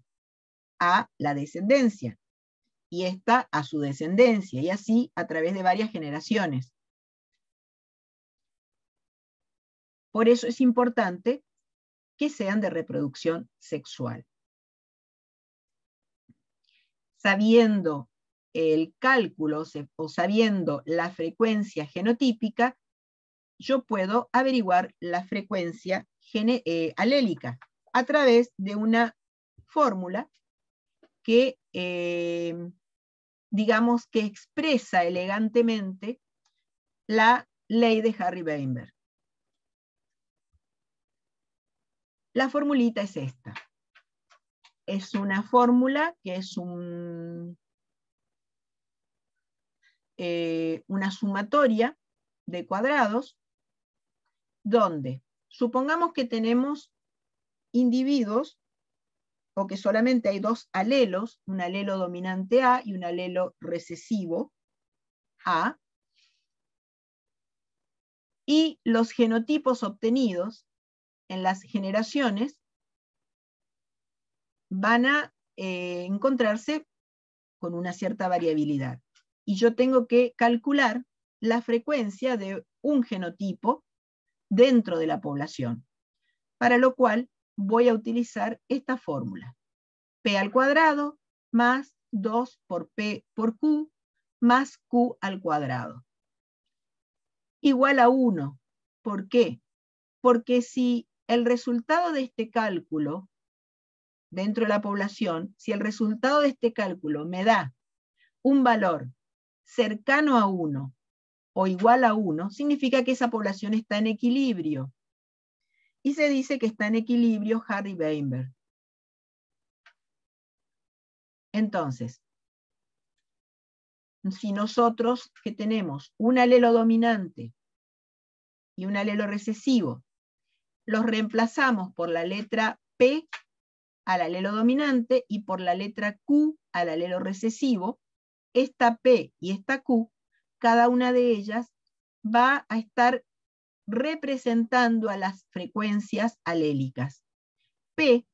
A: a la descendencia y esta a su descendencia, y así a través de varias generaciones. Por eso es importante que sean de reproducción sexual. Sabiendo el cálculo o sabiendo la frecuencia genotípica, yo puedo averiguar la frecuencia eh, alélica a través de una fórmula que, eh, digamos, que expresa elegantemente la ley de Harry Weinberg. La formulita es esta. Es una fórmula que es un, eh, una sumatoria de cuadrados donde supongamos que tenemos individuos o que solamente hay dos alelos, un alelo dominante A y un alelo recesivo A, y los genotipos obtenidos en las generaciones van a eh, encontrarse con una cierta variabilidad. Y yo tengo que calcular la frecuencia de un genotipo dentro de la población, para lo cual voy a utilizar esta fórmula. P al cuadrado más 2 por P por Q más Q al cuadrado. Igual a 1. ¿Por qué? Porque si el resultado de este cálculo dentro de la población, si el resultado de este cálculo me da un valor cercano a 1 o igual a 1, significa que esa población está en equilibrio. Y se dice que está en equilibrio Harry Weinberg. Entonces, si nosotros que tenemos un alelo dominante y un alelo recesivo, los reemplazamos por la letra P al alelo dominante y por la letra Q al alelo recesivo, esta P y esta Q cada una de ellas va a estar representando a las frecuencias alélicas. P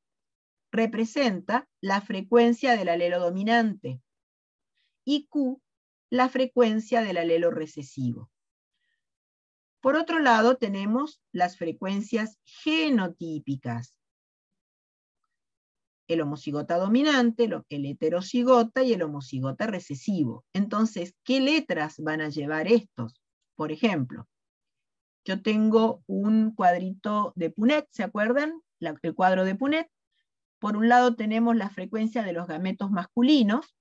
A: representa la frecuencia del alelo dominante y Q la frecuencia del alelo recesivo. Por otro lado, tenemos las frecuencias genotípicas. El homocigota dominante, el heterocigota y el homocigota recesivo. Entonces, ¿qué letras van a llevar estos? Por ejemplo, yo tengo un cuadrito de Punet, ¿se acuerdan? el cuadro de Punet. Por un lado tenemos la frecuencia de los gametos masculinos,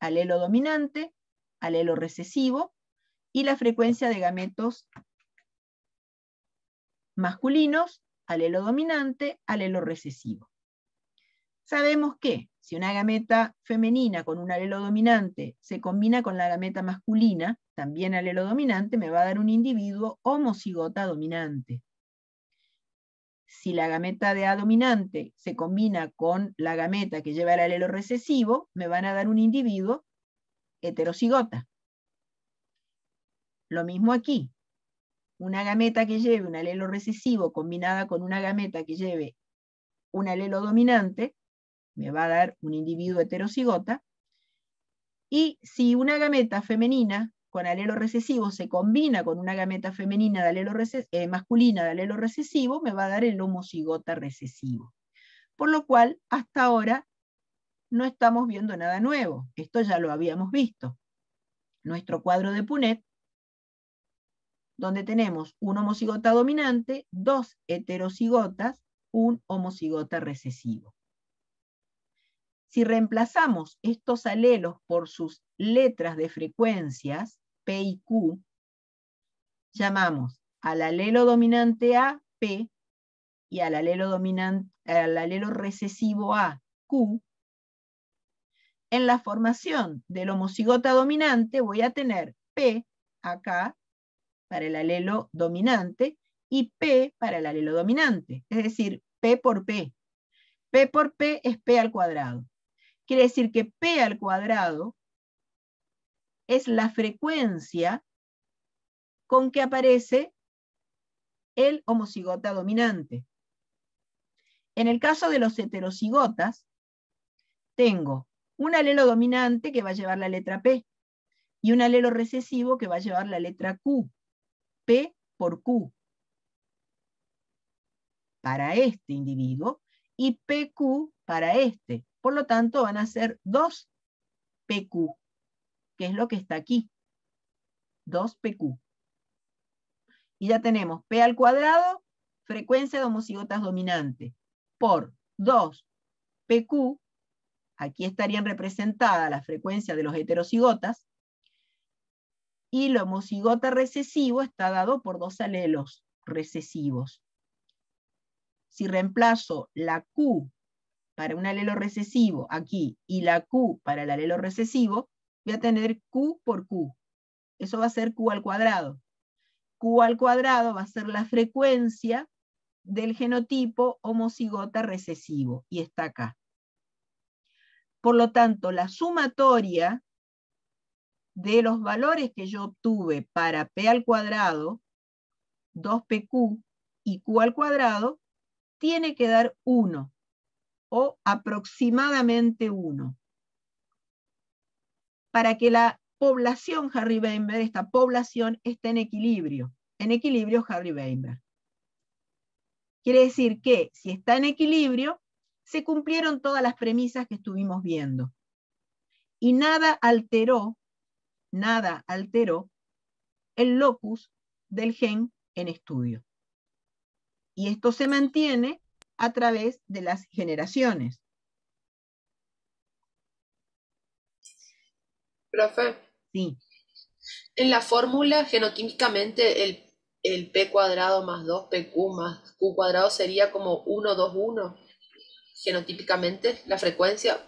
A: alelo dominante, alelo recesivo, y la frecuencia de gametos masculinos, alelo dominante, alelo recesivo. Sabemos que si una gameta femenina con un alelo dominante se combina con la gameta masculina, también alelo dominante, me va a dar un individuo homocigota dominante. Si la gameta de A dominante se combina con la gameta que lleva el alelo recesivo, me van a dar un individuo heterocigota. Lo mismo aquí. Una gameta que lleve un alelo recesivo combinada con una gameta que lleve un alelo dominante, me va a dar un individuo heterocigota. Y si una gameta femenina con alelo recesivo se combina con una gameta femenina de alelo eh, masculina de alelo recesivo, me va a dar el homocigota recesivo. Por lo cual, hasta ahora no estamos viendo nada nuevo. Esto ya lo habíamos visto. Nuestro cuadro de Punet, donde tenemos un homocigota dominante, dos heterocigotas, un homocigota recesivo. Si reemplazamos estos alelos por sus letras de frecuencias, P y Q, llamamos al alelo dominante A, P, y al alelo, dominante, al alelo recesivo A, Q, en la formación del homocigota dominante voy a tener P acá para el alelo dominante y P para el alelo dominante, es decir, P por P. P por P es P al cuadrado. Quiere decir que P al cuadrado es la frecuencia con que aparece el homocigota dominante. En el caso de los heterocigotas, tengo un alelo dominante que va a llevar la letra P y un alelo recesivo que va a llevar la letra Q. P por Q para este individuo y PQ para este. Por lo tanto, van a ser dos PQ, que es lo que está aquí. 2PQ. Y ya tenemos P al cuadrado, frecuencia de homocigotas dominante, por 2PQ, aquí estarían representadas la frecuencia de los heterocigotas, y el homocigota recesivo está dado por dos alelos recesivos. Si reemplazo la Q para un alelo recesivo aquí y la Q para el alelo recesivo, voy a tener Q por Q. Eso va a ser Q al cuadrado. Q al cuadrado va a ser la frecuencia del genotipo homocigota recesivo, y está acá. Por lo tanto, la sumatoria de los valores que yo obtuve para P al cuadrado, 2PQ y Q al cuadrado, tiene que dar 1 o aproximadamente 1. Para que la población Harry Weinberg, esta población, esté en equilibrio. En equilibrio Harry Weinberg. Quiere decir que si está en equilibrio, se cumplieron todas las premisas que estuvimos viendo. Y nada alteró, nada alteró el locus del gen en estudio. Y esto se mantiene a través de las generaciones.
B: Profe.
A: Sí.
B: En la fórmula, genotípicamente, el, el P cuadrado más 2PQ más Q cuadrado sería como 1, 2, 1. Genotípicamente, la frecuencia.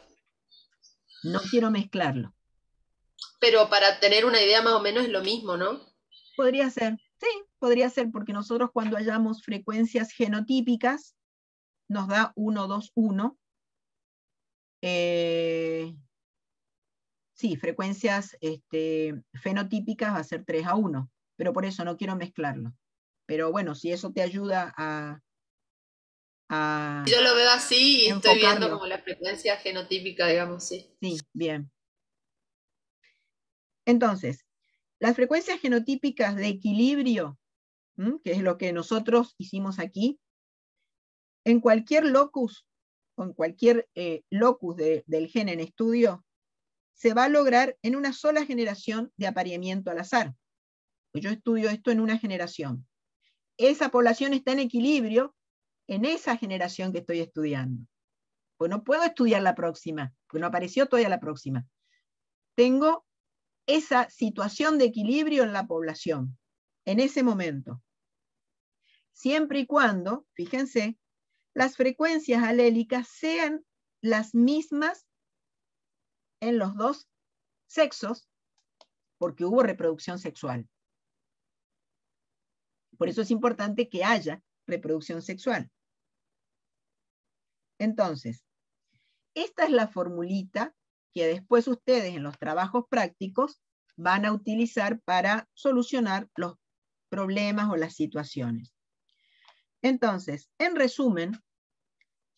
A: No quiero mezclarlo.
B: Pero para tener una idea más o menos es lo mismo, ¿no?
A: Podría ser. Sí, podría ser porque nosotros cuando hallamos frecuencias genotípicas nos da 1, 2, 1. sí, frecuencias este, fenotípicas va a ser 3 a 1, pero por eso no quiero mezclarlo. Pero bueno, si eso te ayuda a...
B: Yo lo veo así y estoy viendo como la frecuencia genotípica, digamos, sí.
A: Sí, bien. Entonces, las frecuencias genotípicas de equilibrio, que es lo que nosotros hicimos aquí, en cualquier locus, o en cualquier eh, locus del gen en estudio, se va a lograr en una sola generación de apareamiento al azar. Pues yo estudio esto en una generación. Esa población está en equilibrio en esa generación que estoy estudiando. Pues no puedo estudiar la próxima, porque no apareció todavía la próxima. Tengo esa situación de equilibrio en la población, en ese momento. Siempre y cuando, fíjense, las frecuencias alélicas sean las mismas en los dos sexos, porque hubo reproducción sexual. Por eso es importante que haya reproducción sexual. Entonces, esta es la formulita que después ustedes en los trabajos prácticos van a utilizar para solucionar los problemas o las situaciones. Entonces, en resumen,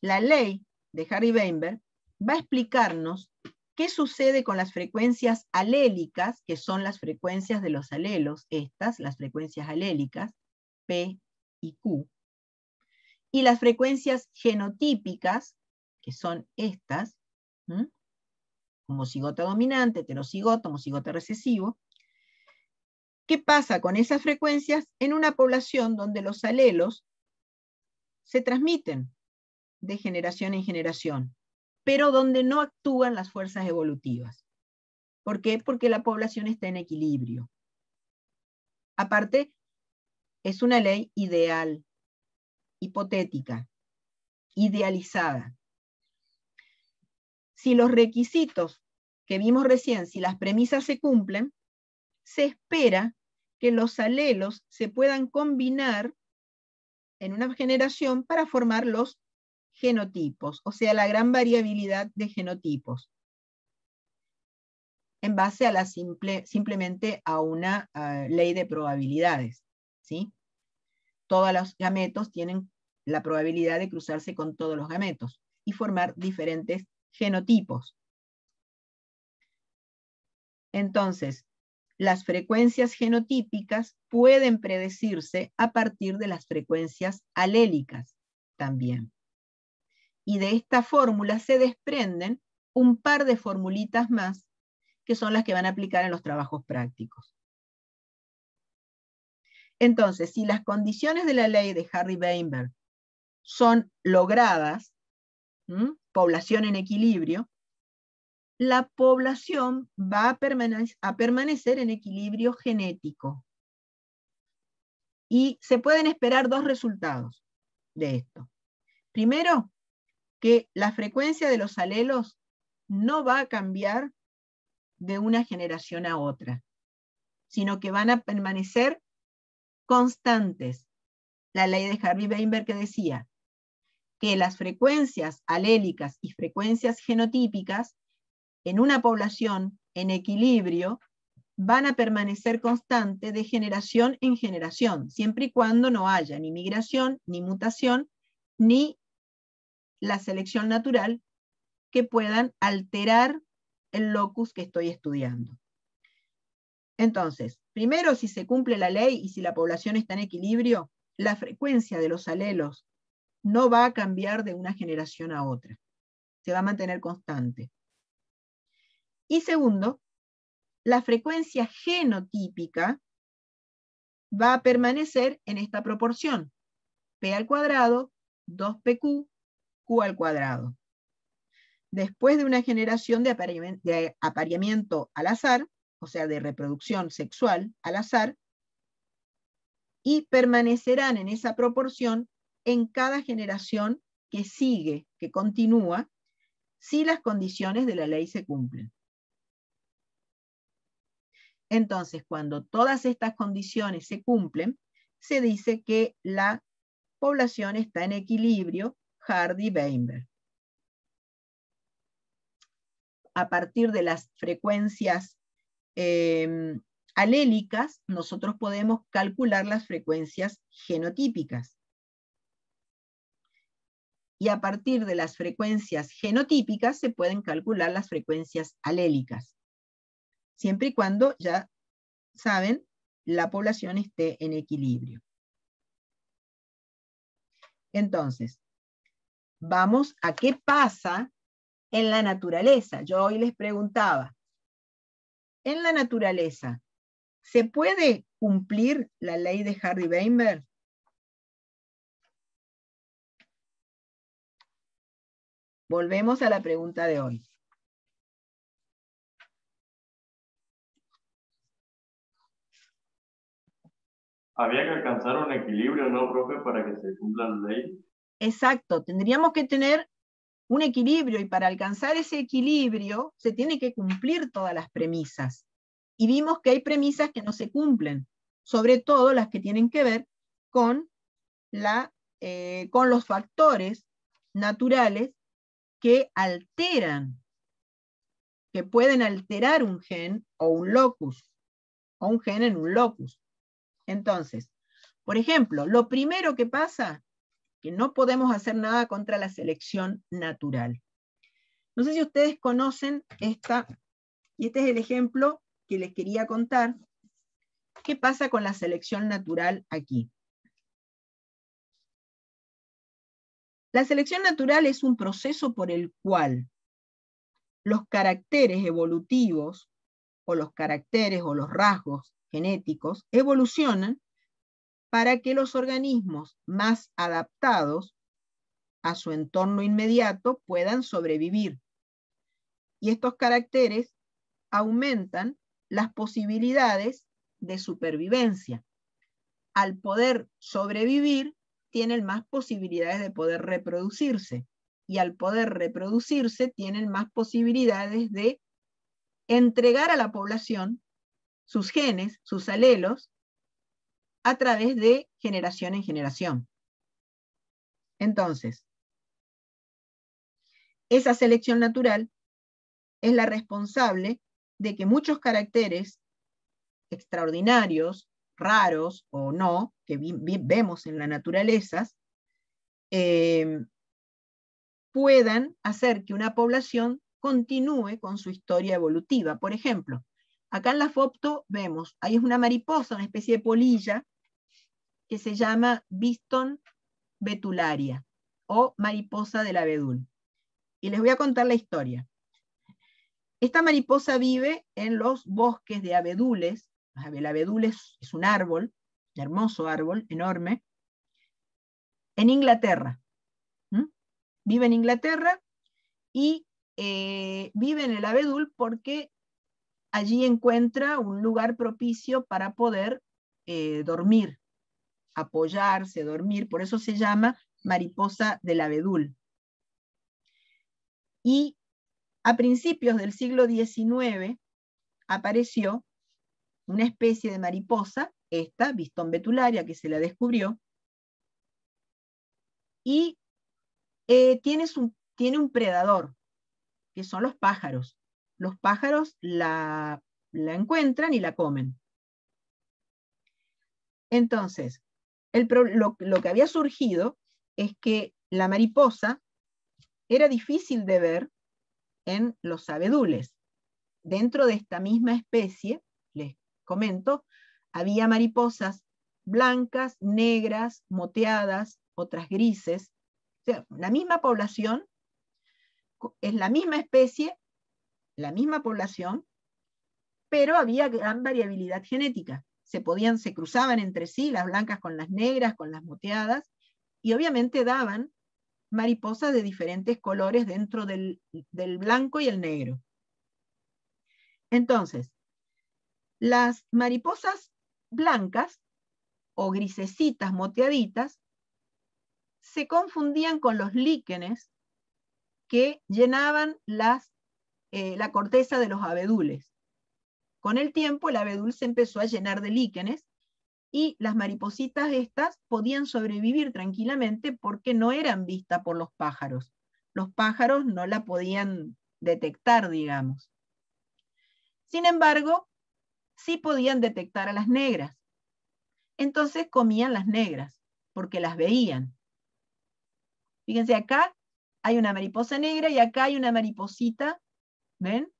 A: la ley de Harry Weinberg va a explicarnos qué sucede con las frecuencias alélicas, que son las frecuencias de los alelos, estas, las frecuencias alélicas, P y Q, y las frecuencias genotípicas, que son estas, homocigota dominante, heterocigota, homocigota recesivo. ¿Qué pasa con esas frecuencias en una población donde los alelos se transmiten de generación en generación, pero donde no actúan las fuerzas evolutivas? ¿Por qué? Porque la población está en equilibrio. Aparte, es una ley ideal, hipotética, idealizada si los requisitos que vimos recién, si las premisas se cumplen, se espera que los alelos se puedan combinar en una generación para formar los genotipos, o sea, la gran variabilidad de genotipos. en base a la simple, simplemente a una ley de probabilidades. ¿sí? Todos los gametos tienen la probabilidad de cruzarse con todos los gametos y formar diferentes genotipos. Entonces, las frecuencias genotípicas pueden predecirse a partir de las frecuencias alélicas también. Y de esta fórmula se desprenden un par de formulitas más que son las que van a aplicar en los trabajos prácticos. Entonces, si las condiciones de la ley de Harry Weinberg son logradas, población en equilibrio, la población va a, permanecer en equilibrio genético. Y se pueden esperar dos resultados de esto. Primero, que la frecuencia de los alelos no va a cambiar de una generación a otra, sino que van a permanecer constantes. La ley de Harvey Weinberg que decía que las frecuencias alélicas y frecuencias genotípicas en una población en equilibrio van a permanecer constantes de generación en generación, siempre y cuando no haya ni migración, ni mutación, ni la selección natural que puedan alterar el locus que estoy estudiando. Entonces, primero, si se cumple la ley y si la población está en equilibrio, la frecuencia de los alelos no va a cambiar de una generación a otra. Se va a mantener constante. Y segundo, la frecuencia genotípica va a permanecer en esta proporción. P al cuadrado, 2PQ, Al cuadrado. Después de una generación de apareamiento al azar, o sea, de reproducción sexual al azar, y permanecerán en esa proporción en cada generación que sigue, que continúa, si las condiciones de la ley se cumplen. Entonces, cuando todas estas condiciones se cumplen, se dice que la población está en equilibrio Hardy-Weinberg. A partir de las frecuencias Em, alélicas, nosotros podemos calcular las frecuencias genotípicas. Y a partir de las frecuencias genotípicas se pueden calcular las frecuencias alélicas. Siempre y cuando, ya saben, la población esté en equilibrio. Entonces, vamos a qué pasa en la naturaleza. Yo hoy les preguntaba, en la naturaleza, ¿se puede cumplir la ley de Harry Weinberg? Volvemos a la pregunta de hoy.
G: Había que alcanzar un equilibrio, ¿no, profe, para que se cumpla la ley?
A: Exacto, tendríamos que tener un equilibrio y para alcanzar ese equilibrio se tiene que cumplir todas las premisas. Y vimos que hay premisas que no se cumplen, sobre todo las que tienen que ver con, la, eh, con los factores naturales que alteran, que pueden alterar un gen o un locus, o un gen en un locus. Entonces, por ejemplo, lo primero que pasa que no podemos hacer nada contra la selección natural. No sé si ustedes conocen esta, y este es el ejemplo que les quería contar. ¿Qué pasa con la selección natural aquí? La selección natural es un proceso por el cual los caracteres evolutivos o los caracteres o los rasgos genéticos evolucionan para que los organismos más adaptados a su entorno inmediato puedan sobrevivir. Y estos caracteres aumentan las posibilidades de supervivencia. Al poder sobrevivir, tienen más posibilidades de poder reproducirse. Y al poder reproducirse, tienen más posibilidades de entregar a la población sus genes, sus alelos, a través de generación en generación. Entonces, esa selección natural es la responsable de que muchos caracteres extraordinarios, raros o no, que vemos en la naturaleza, eh, puedan hacer que una población continúe con su historia evolutiva. Por ejemplo, acá en la foto vemos, ahí es una mariposa, una especie de polilla, que se llama Biston betularia o mariposa del abedul. Y les voy a contar la historia. Esta mariposa vive en los bosques de abedules. El abedul es, un árbol, un hermoso árbol, enorme, en Inglaterra. Vive en Inglaterra y eh, vive en el abedul porque allí encuentra un lugar propicio para poder eh, dormir, apoyarse, dormir, por eso se llama mariposa del abedul. Y a principios del siglo XIX apareció una especie de mariposa, esta, Bistón betularia, que se la descubrió, y eh, tiene, tiene un predador, que son los pájaros. Los pájaros la, encuentran y la comen. Entonces, lo, lo, que había surgido es que la mariposa era difícil de ver en los abedules. Dentro de esta misma especie, les comento, había mariposas blancas, negras, moteadas, otras grises. O sea, la misma población, es la misma especie, la misma población, pero había gran variabilidad genética. Se podían, se cruzaban entre sí, las blancas con las negras, con las moteadas, y obviamente daban mariposas de diferentes colores dentro del, blanco y el negro. Entonces, las mariposas blancas o grisecitas moteaditas se confundían con los líquenes que llenaban las, eh, la corteza de los abedules. Con el tiempo el abedul se empezó a llenar de líquenes y las maripositas estas podían sobrevivir tranquilamente porque no eran vistas por los pájaros. Los pájaros no la podían detectar, digamos. Sin embargo, sí podían detectar a las negras. Entonces comían las negras, porque las veían. Fíjense, acá hay una mariposa negra y acá hay una mariposita, ¿ven?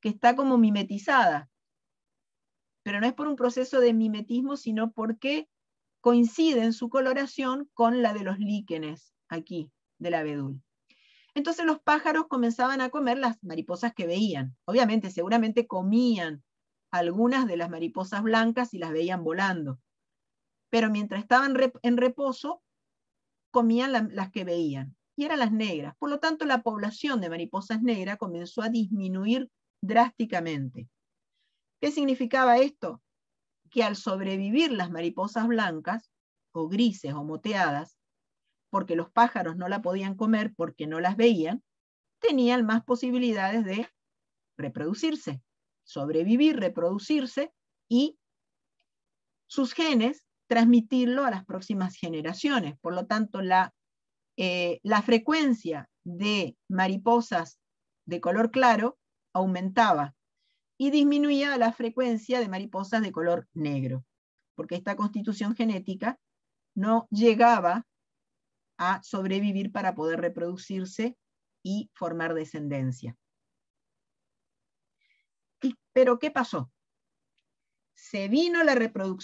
A: Que está como mimetizada pero no es por un proceso de mimetismo, sino porque coincide en su coloración con la de los líquenes aquí, del abedul. Entonces los pájaros comenzaban a comer las mariposas que veían. Obviamente, seguramente comían algunas de las mariposas blancas y las veían volando. Pero mientras estaban en reposo, comían las que veían. Y eran las negras. Por lo tanto, la población de mariposas negras comenzó a disminuir drásticamente. ¿Qué significaba esto? Que al sobrevivir las mariposas blancas, o grises o moteadas, porque los pájaros no la podían comer porque no las veían, tenían más posibilidades de reproducirse, sobrevivir, reproducirse y sus genes transmitirlo a las próximas generaciones. Por lo tanto, la, eh, la frecuencia de mariposas de color claro aumentaba y disminuía la frecuencia de mariposas de color negro, porque esta constitución genética no llegaba a sobrevivir para poder reproducirse y formar descendencia. ¿Pero qué pasó? Se vino la,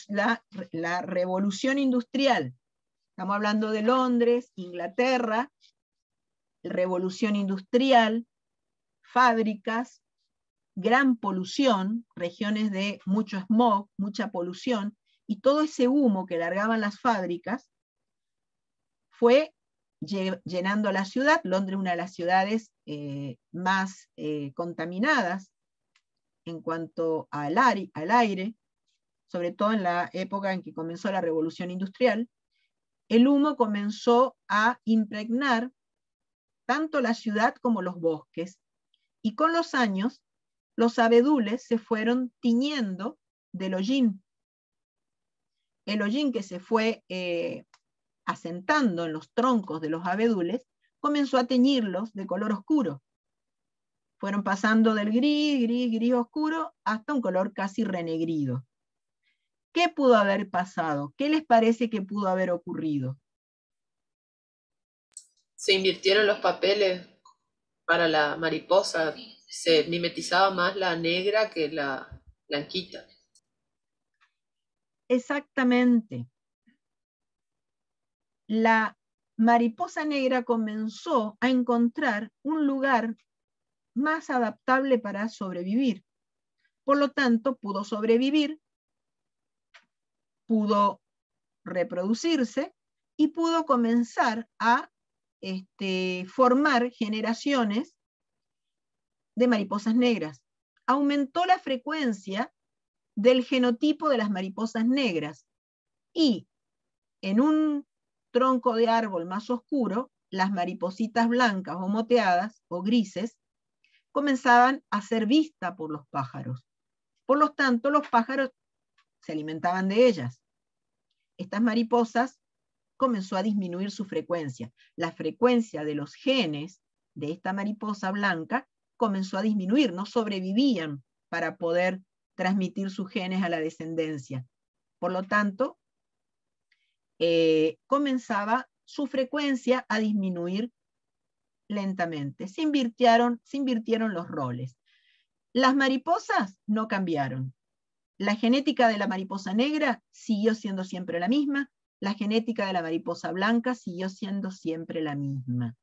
A: la, la revolución industrial. Estamos hablando de Londres, Inglaterra, revolución industrial, fábricas, gran polución, regiones de mucho smog, mucha polución, y todo ese humo que largaban las fábricas fue llenando la ciudad, Londres una de las ciudades eh, más eh, contaminadas en cuanto al, al aire, sobre todo en la época en que comenzó la revolución industrial, el humo comenzó a impregnar tanto la ciudad como los bosques, y con los años los abedules se fueron tiñendo del hollín. El hollín que se fue eh, asentando en los troncos de los abedules comenzó a teñirlos de color oscuro. Fueron pasando del gris, gris, gris oscuro, hasta un color casi renegrido. ¿Qué pudo haber pasado? ¿Qué les parece que pudo haber ocurrido?
B: Se invirtieron los papeles para la mariposa, se mimetizaba más la negra que la blanquita.
A: Exactamente. La mariposa negra comenzó a encontrar un lugar más adaptable para sobrevivir. Por lo tanto, pudo sobrevivir pudo reproducirse y pudo comenzar a este, formar generaciones de mariposas negras. Aumentó la frecuencia del genotipo de las mariposas negras y en un tronco de árbol más oscuro, las maripositas blancas o moteadas o grises comenzaban a ser vistas por los pájaros. Por lo tanto, los pájaros se alimentaban de ellas. Estas mariposas comenzó a disminuir su frecuencia. La frecuencia de los genes de esta mariposa blanca comenzó a disminuir, no sobrevivían para poder transmitir sus genes a la descendencia. Por lo tanto, eh, comenzaba su frecuencia a disminuir lentamente. Se invirtieron, se invirtieron los roles. Las mariposas no cambiaron. La genética de la mariposa negra siguió siendo siempre la misma, la genética de la mariposa blanca siguió siendo siempre la misma.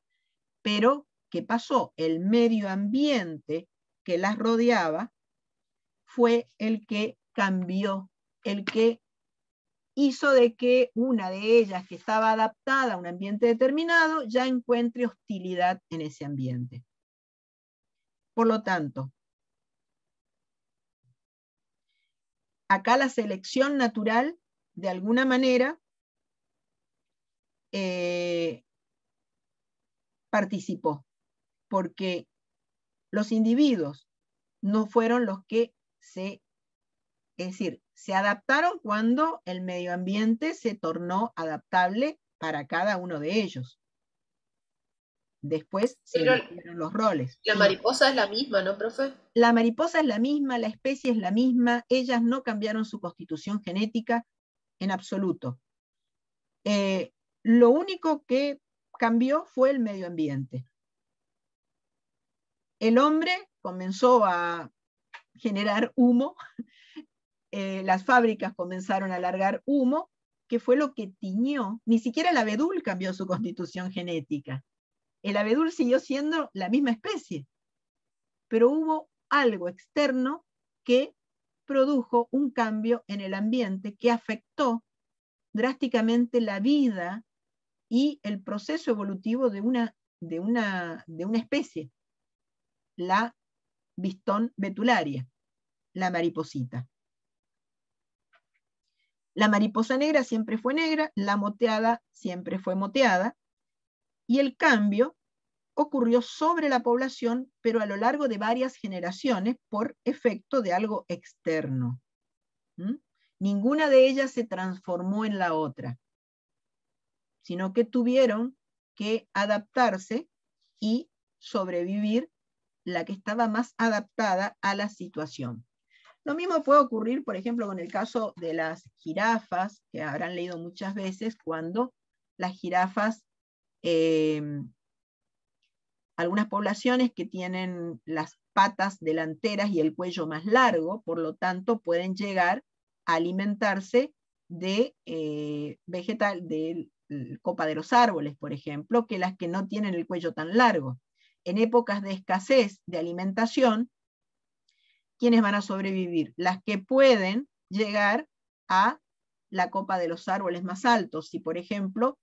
A: Pero, ¿qué pasó? El medio ambiente que las rodeaba fue el que cambió, el que hizo de que una de ellas que estaba adaptada a un ambiente determinado ya encuentre hostilidad en ese ambiente. Por lo tanto, acá la selección natural, de alguna manera, eh, participó, porque los individuos no fueron los que se, es decir, se adaptaron cuando el medio ambiente se tornó adaptable para cada uno de ellos. Después se invirtieron los roles.
B: La mariposa es la misma, ¿no, profe?
A: La mariposa es la misma, la especie es la misma, ellas no cambiaron su constitución genética en absoluto. Eh, lo único que cambió fue el medio ambiente. El hombre comenzó a generar humo, eh, las fábricas comenzaron a largar humo, que fue lo que tiñó, ni siquiera el abedul cambió su constitución genética el abedul siguió siendo la misma especie, pero hubo algo externo que produjo un cambio en el ambiente que afectó drásticamente la vida y el proceso evolutivo de una, de una, de una especie, la bistón betularia, la mariposita. La mariposa negra siempre fue negra, la moteada siempre fue moteada, y el cambio ocurrió sobre la población, pero a lo largo de varias generaciones por efecto de algo externo. Ninguna de ellas se transformó en la otra, sino que tuvieron que adaptarse y sobrevivir la que estaba más adaptada a la situación. Lo mismo puede ocurrir, por ejemplo, con el caso de las jirafas, que habrán leído muchas veces, cuando las jirafas Em, algunas poblaciones que tienen las patas delanteras y el cuello más largo, por lo tanto pueden llegar a alimentarse de eh, vegetal, de copa de los árboles, por ejemplo, que las que no tienen el cuello tan largo. En épocas de escasez de alimentación, ¿quiénes van a sobrevivir? Las que pueden llegar a la copa de los árboles más altos. Si, por ejemplo,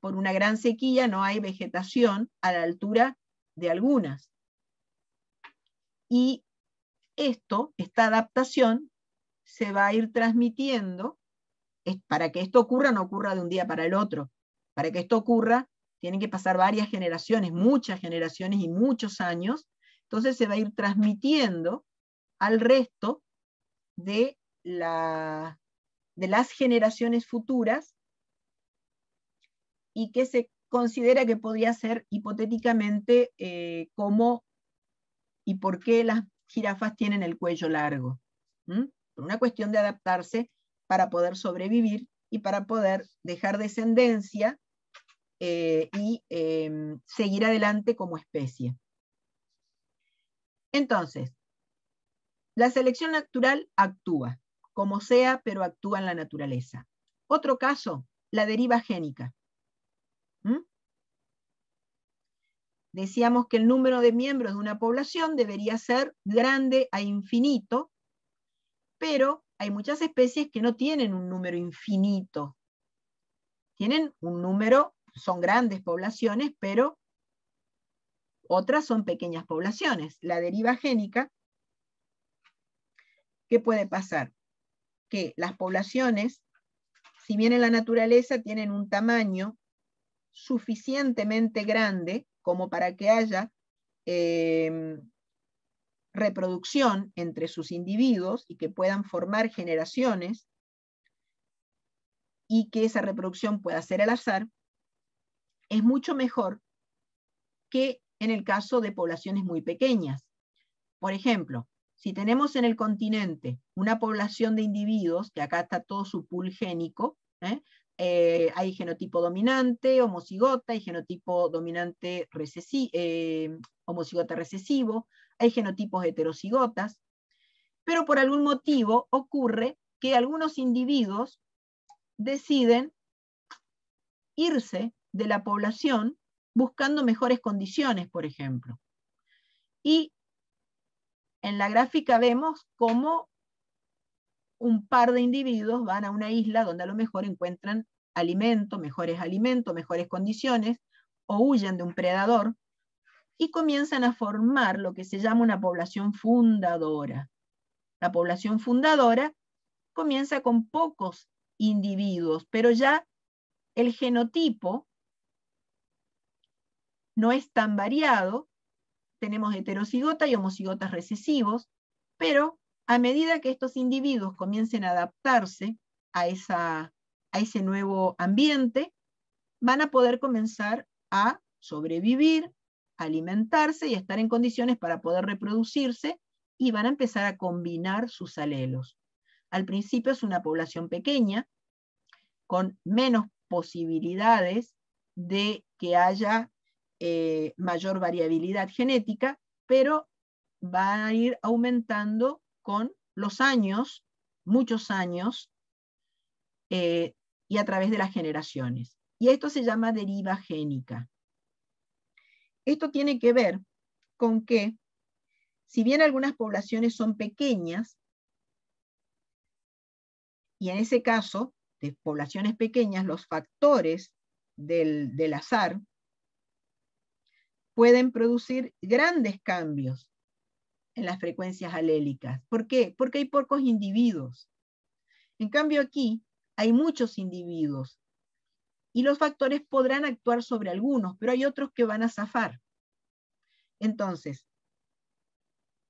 A: por una gran sequía no hay vegetación a la altura de algunas. Y esto, esta adaptación, se va a ir transmitiendo. Para que esto ocurra, no ocurra de un día para el otro. Para que esto ocurra, tienen que pasar varias generaciones, muchas generaciones y muchos años. Entonces se va a ir transmitiendo al resto de, la, de las generaciones futuras y que se considera que podría ser hipotéticamente eh, como y por qué las jirafas tienen el cuello largo. Por una cuestión de adaptarse para poder sobrevivir y para poder dejar descendencia eh, y em, seguir adelante como especie. Entonces, la selección natural actúa, como sea, pero actúa en la naturaleza. Otro caso, la deriva génica. Decíamos que el número de miembros de una población debería ser grande a infinito, pero hay muchas especies que no tienen un número infinito. Tienen un número, son grandes poblaciones, pero otras son pequeñas poblaciones. La deriva génica, ¿qué puede pasar? Que las poblaciones, si bien en la naturaleza tienen un tamaño suficientemente grande como para que haya em, reproducción entre sus individuos y que puedan formar generaciones y que esa reproducción pueda ser al azar, es mucho mejor que en el caso de poblaciones muy pequeñas. Por ejemplo, si tenemos en el continente una población de individuos, que acá está todo su pool génico, ¿eh? Eh, hay genotipo dominante, homocigota, hay genotipo dominante recesivo, eh, homocigota recesivo, hay genotipos heterocigotas, pero por algún motivo ocurre que algunos individuos deciden irse de la población buscando mejores condiciones, por ejemplo. Y en la gráfica vemos cómo un par de individuos van a una isla donde a lo mejor encuentran alimento, mejores alimentos, mejores condiciones, o huyen de un predador, y comienzan a formar lo que se llama una población fundadora. La población fundadora comienza con pocos individuos, pero ya el genotipo no es tan variado, tenemos heterocigota y homocigotas recesivos, pero a medida que estos individuos comiencen a adaptarse a, esa, a ese nuevo ambiente, van a poder comenzar a sobrevivir, alimentarse y estar en condiciones para poder reproducirse y van a empezar a combinar sus alelos. Al principio es una población pequeña, con menos posibilidades de que haya eh, mayor variabilidad genética, pero va a ir aumentando con los años, muchos años, eh, y a través de las generaciones. Y esto se llama deriva génica. Esto tiene que ver con que, si bien algunas poblaciones son pequeñas, y en ese caso, de poblaciones pequeñas, los factores del, del azar pueden producir grandes cambios en las frecuencias alélicas. ¿Por qué? Porque hay pocos individuos. En cambio aquí hay muchos individuos y los factores podrán actuar sobre algunos, pero hay otros que van a zafar. Entonces,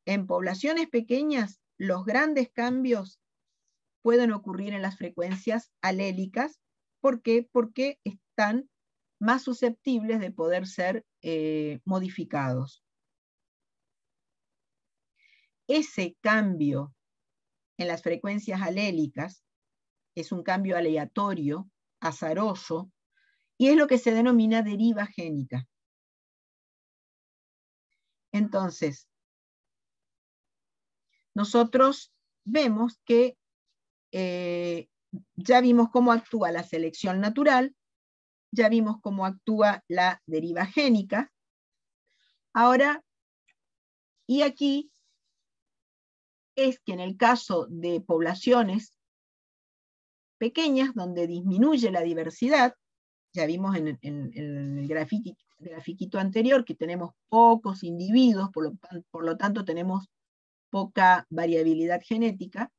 A: en poblaciones pequeñas, los grandes cambios pueden ocurrir en las frecuencias alélicas. ¿Por qué? Porque están más susceptibles de poder ser eh, modificados. Ese cambio en las frecuencias alélicas es un cambio aleatorio, azaroso, y es lo que se denomina deriva génica. Entonces, nosotros vemos que eh, ya vimos cómo actúa la selección natural, ya vimos cómo actúa la deriva génica. Ahora, y aquí es que en el caso de poblaciones pequeñas, donde disminuye la diversidad, ya vimos en, el grafiquito, anterior que tenemos pocos individuos, por lo, por lo tanto tenemos poca variabilidad genética,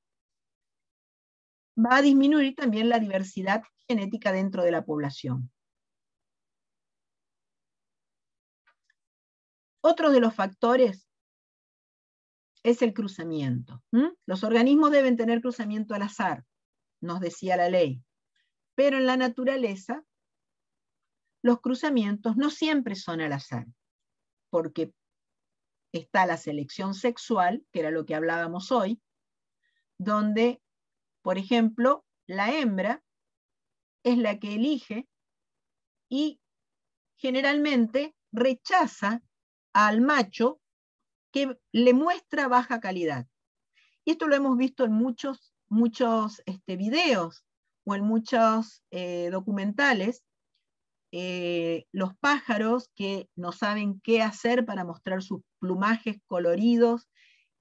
A: va a disminuir también la diversidad genética dentro de la población. Otro de los factores es el cruzamiento. Los organismos deben tener cruzamiento al azar, nos decía la ley, pero en la naturaleza los cruzamientos no siempre son al azar, porque está la selección sexual, que era lo que hablábamos hoy, donde, por ejemplo, la hembra es la que elige y generalmente rechaza al macho que le muestra baja calidad. Y esto lo hemos visto en muchos, muchos este, videos o en muchos eh, documentales. Eh, los pájaros que no saben qué hacer para mostrar sus plumajes coloridos,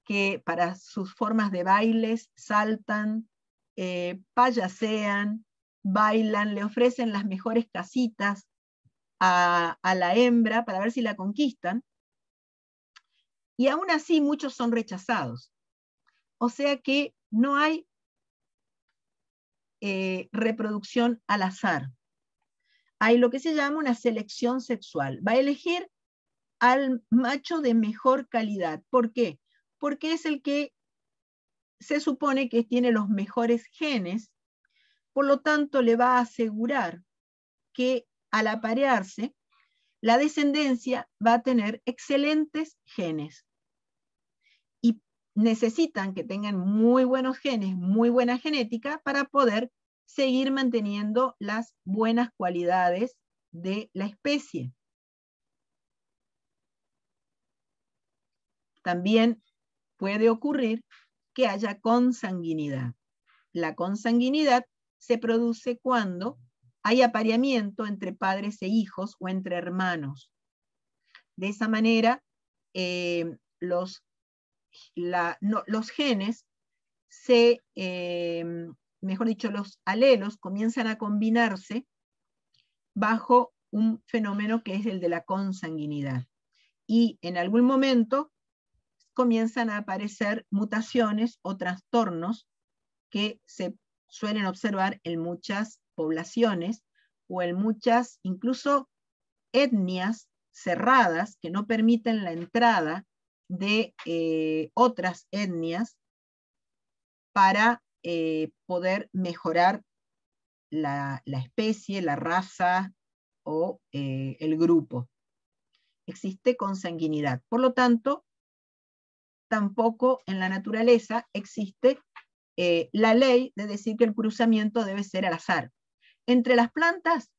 A: que para sus formas de bailes saltan, eh, payasean, bailan, le ofrecen las mejores casitas a, la hembra para ver si la conquistan. Y aún así muchos son rechazados. O sea que no hay eh, reproducción al azar. Hay lo que se llama una selección sexual. Va a elegir al macho de mejor calidad. ¿Por qué? Porque es el que se supone que tiene los mejores genes, por lo tanto le va a asegurar que al aparearse, la descendencia va a tener excelentes genes. Y necesitan que tengan muy buenos genes, muy buena genética para poder seguir manteniendo las buenas cualidades de la especie. También puede ocurrir que haya consanguinidad. La consanguinidad se produce cuando hay apareamiento entre padres e hijos o entre hermanos. De esa manera, eh, los, los, genes se, eh, mejor dicho, los alelos comienzan a combinarse bajo un fenómeno que es el de la consanguinidad. Y en algún momento comienzan a aparecer mutaciones o trastornos que se suelen observar en muchas poblaciones o en muchas, incluso etnias cerradas que no permiten la entrada de eh, otras etnias para eh, poder mejorar la, especie, la raza o eh, el grupo. Existe consanguinidad. Por lo tanto, tampoco en la naturaleza existe la ley de decir que el cruzamiento debe ser al azar. Entre las plantas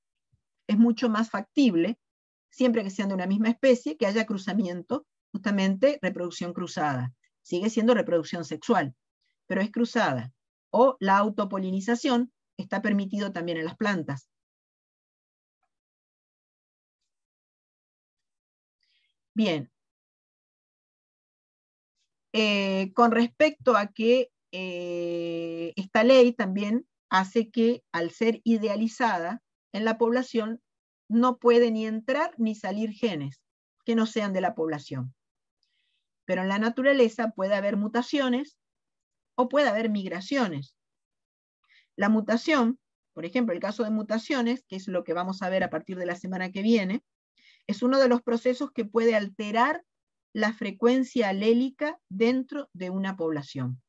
A: es mucho más factible, siempre que sean de una misma especie, que haya cruzamiento, justamente reproducción cruzada. Sigue siendo reproducción sexual, pero es cruzada. O la autopolinización está permitido también en las plantas. Bien. Eh, con respecto a que eh, esta ley también hace que al ser idealizada en la población no puede ni entrar ni salir genes que no sean de la población. Pero en la naturaleza puede haber mutaciones o puede haber migraciones. La mutación, por ejemplo, el caso de mutaciones, que es lo que vamos a ver a partir de la semana que viene, es uno de los procesos que puede alterar la frecuencia alélica dentro de una población.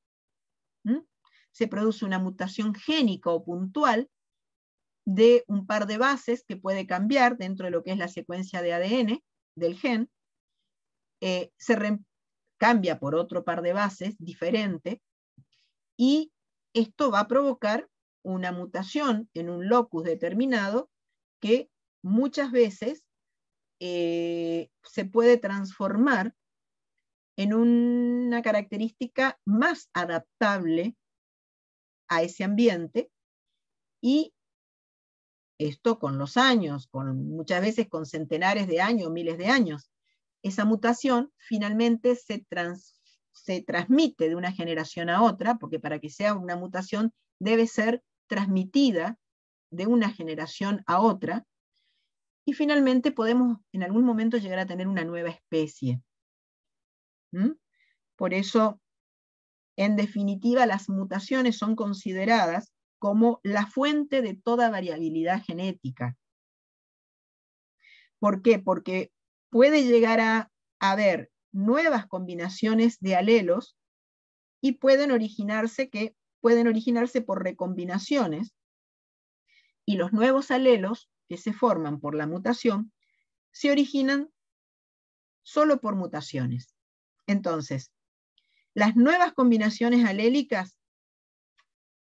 A: Se produce una mutación génica o puntual de un par de bases que puede cambiar dentro de lo que es la secuencia de ADN del gen, eh, se cambia por otro par de bases diferente y esto va a provocar una mutación en un locus determinado que muchas veces eh, se puede transformar en una característica más adaptable a ese ambiente y esto con los años, con, muchas veces con centenares de años, miles de años, esa mutación finalmente se, se transmite de una generación a otra, porque para que sea una mutación debe ser transmitida de una generación a otra, y finalmente podemos en algún momento llegar a tener una nueva especie. ¿Mm? Por eso en definitiva, las mutaciones son consideradas como la fuente de toda variabilidad genética. ¿Por qué? Porque puede llegar a haber nuevas combinaciones de alelos y pueden originarse que pueden originarse por recombinaciones y los nuevos alelos que se forman por la mutación se originan solo por mutaciones. Entonces, las nuevas combinaciones alélicas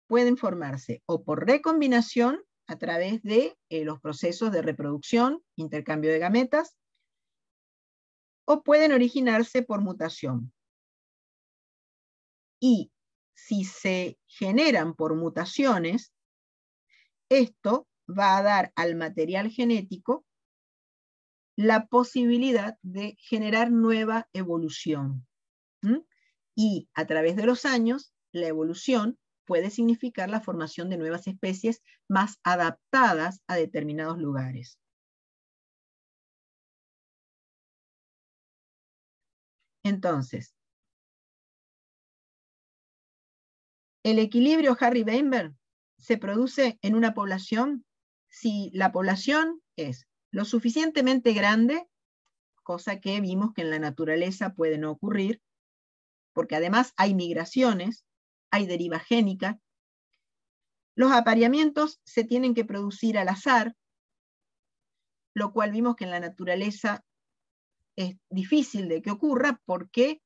A: pueden formarse o por recombinación a través de eh, los procesos de reproducción, intercambio de gametas, o pueden originarse por mutación. Y si se generan por mutaciones, esto va a dar al material genético la posibilidad de generar nueva evolución. Y a través de los años, la evolución puede significar la formación de nuevas especies más adaptadas a determinados lugares. Entonces, el equilibrio Harry Weinberg se produce en una población si la población es lo suficientemente grande, cosa que vimos que en la naturaleza puede no ocurrir, porque además hay migraciones, hay deriva génica. Los apareamientos se tienen que producir al azar, lo cual vimos que en la naturaleza es difícil de que ocurra, ¿por qué?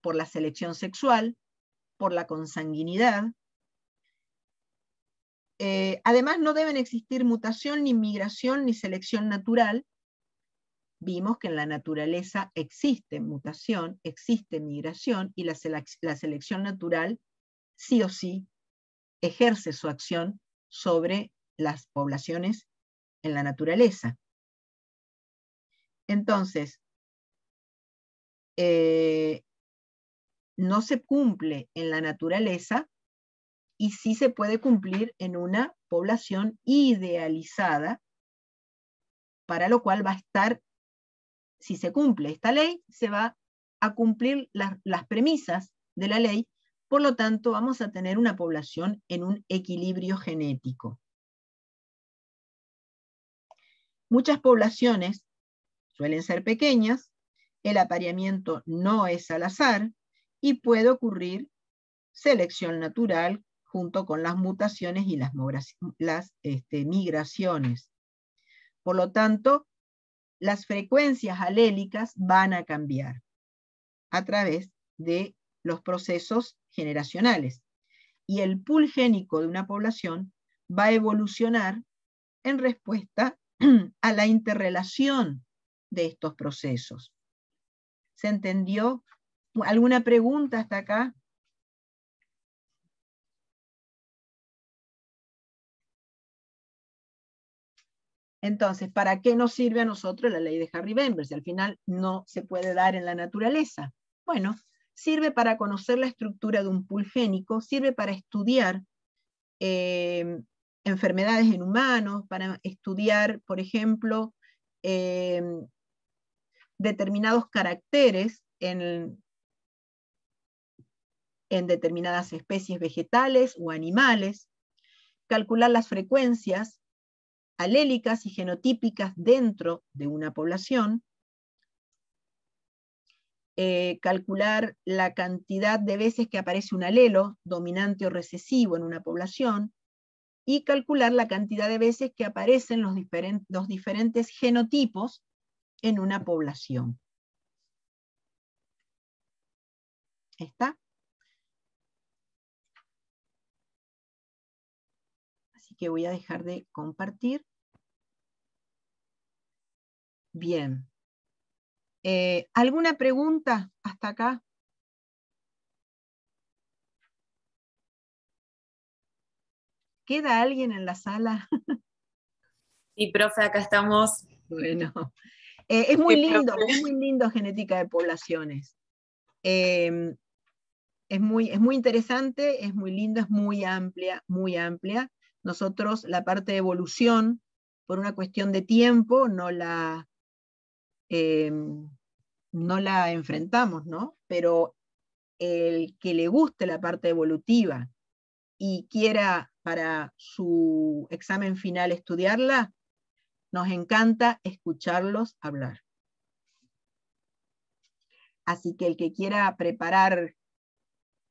A: Por la selección sexual, por la consanguinidad. Eh, además, no deben existir mutación, ni migración, ni selección natural. Vimos que en la naturaleza existe mutación, existe migración, y la, la selección natural sí o sí ejerce su acción sobre las poblaciones en la naturaleza. Entonces, eh, no se cumple en la naturaleza y sí se puede cumplir en una población idealizada, para lo cual va a estar, si se cumple esta ley, se va a cumplir las premisas de la ley, por lo tanto vamos a tener una población en un equilibrio genético. Muchas poblaciones suelen ser pequeñas, el apareamiento no es al azar y puede ocurrir selección natural junto con las mutaciones y las, este, migraciones. Por lo tanto, las frecuencias alélicas van a cambiar a través de los procesos generacionales. Y el pool génico de una población va a evolucionar en respuesta a la interrelación de estos procesos. ¿Se entendió? ¿Alguna pregunta hasta acá? Entonces, ¿para qué nos sirve a nosotros la ley de Harry Bember si al final no se puede dar en la naturaleza? Bueno, sirve para conocer la estructura de un pool génico, sirve para estudiar eh, enfermedades en humanos, para estudiar, por ejemplo, eh, determinados caracteres en, en determinadas especies vegetales o animales, calcular las frecuencias alélicas y genotípicas dentro de una población, eh, calcular la cantidad de veces que aparece un alelo dominante o recesivo en una población, y calcular la cantidad de veces que aparecen los, los diferentes genotipos en una población. ¿Está? Así que voy a dejar de compartir. Bien. Eh, ¿Alguna pregunta hasta acá? ¿Queda alguien en la sala?
I: Sí, profe, acá estamos.
A: Bueno, eh, es muy lindo, es muy lindo genética de poblaciones. Em, es, muy, es muy interesante, es muy lindo, es muy amplia, muy amplia. Nosotros la parte de evolución, por una cuestión de tiempo, no la, em, no la enfrentamos, ¿no? Pero el que le guste la parte evolutiva y quiera para su examen final estudiarla, nos encanta escucharlos hablar. Así que el que quiera preparar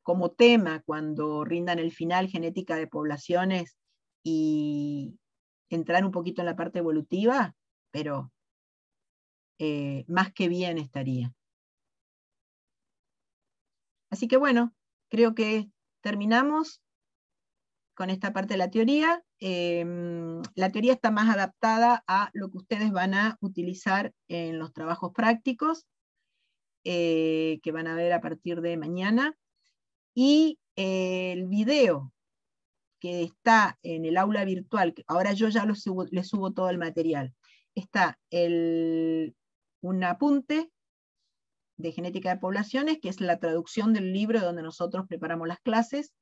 A: como tema cuando rindan el final genética de poblaciones y entrar un poquito en la parte evolutiva, pero eh, más que bien estaría. Así que bueno, creo que terminamos con esta parte de la teoría. Em, la teoría está más adaptada a lo que ustedes van a utilizar en los trabajos prácticos, eh, que van a ver a partir de mañana. Y el video que está en el aula virtual, ahora yo ya le subo todo el material, está el, un apunte de genética de poblaciones, que es la traducción del libro donde nosotros preparamos las clases,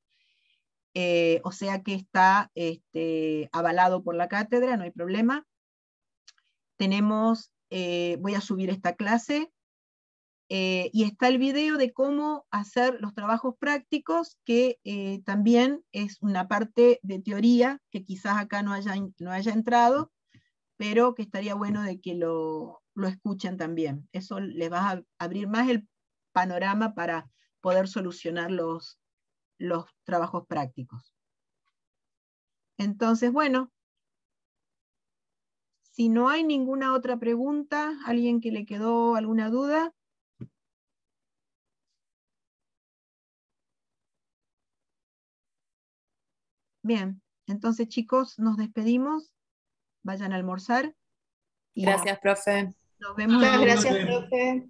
A: eh, o sea que está este, avalado por la cátedra, no hay problema. Tenemos, eh, voy a subir esta clase, eh, y está el video de cómo hacer los trabajos prácticos, que también es una parte de teoría que quizás acá no haya, no haya entrado, pero que estaría bueno de que lo, lo escuchen también. Eso les va a abrir más el panorama para poder solucionar los, los trabajos prácticos. Entonces, bueno, si no hay ninguna otra pregunta, alguien que le quedó alguna duda. Bien, entonces chicos, nos despedimos. Vayan a almorzar.
I: Gracias, profe.
A: Nos vemos.
E: Muchas gracias, profe.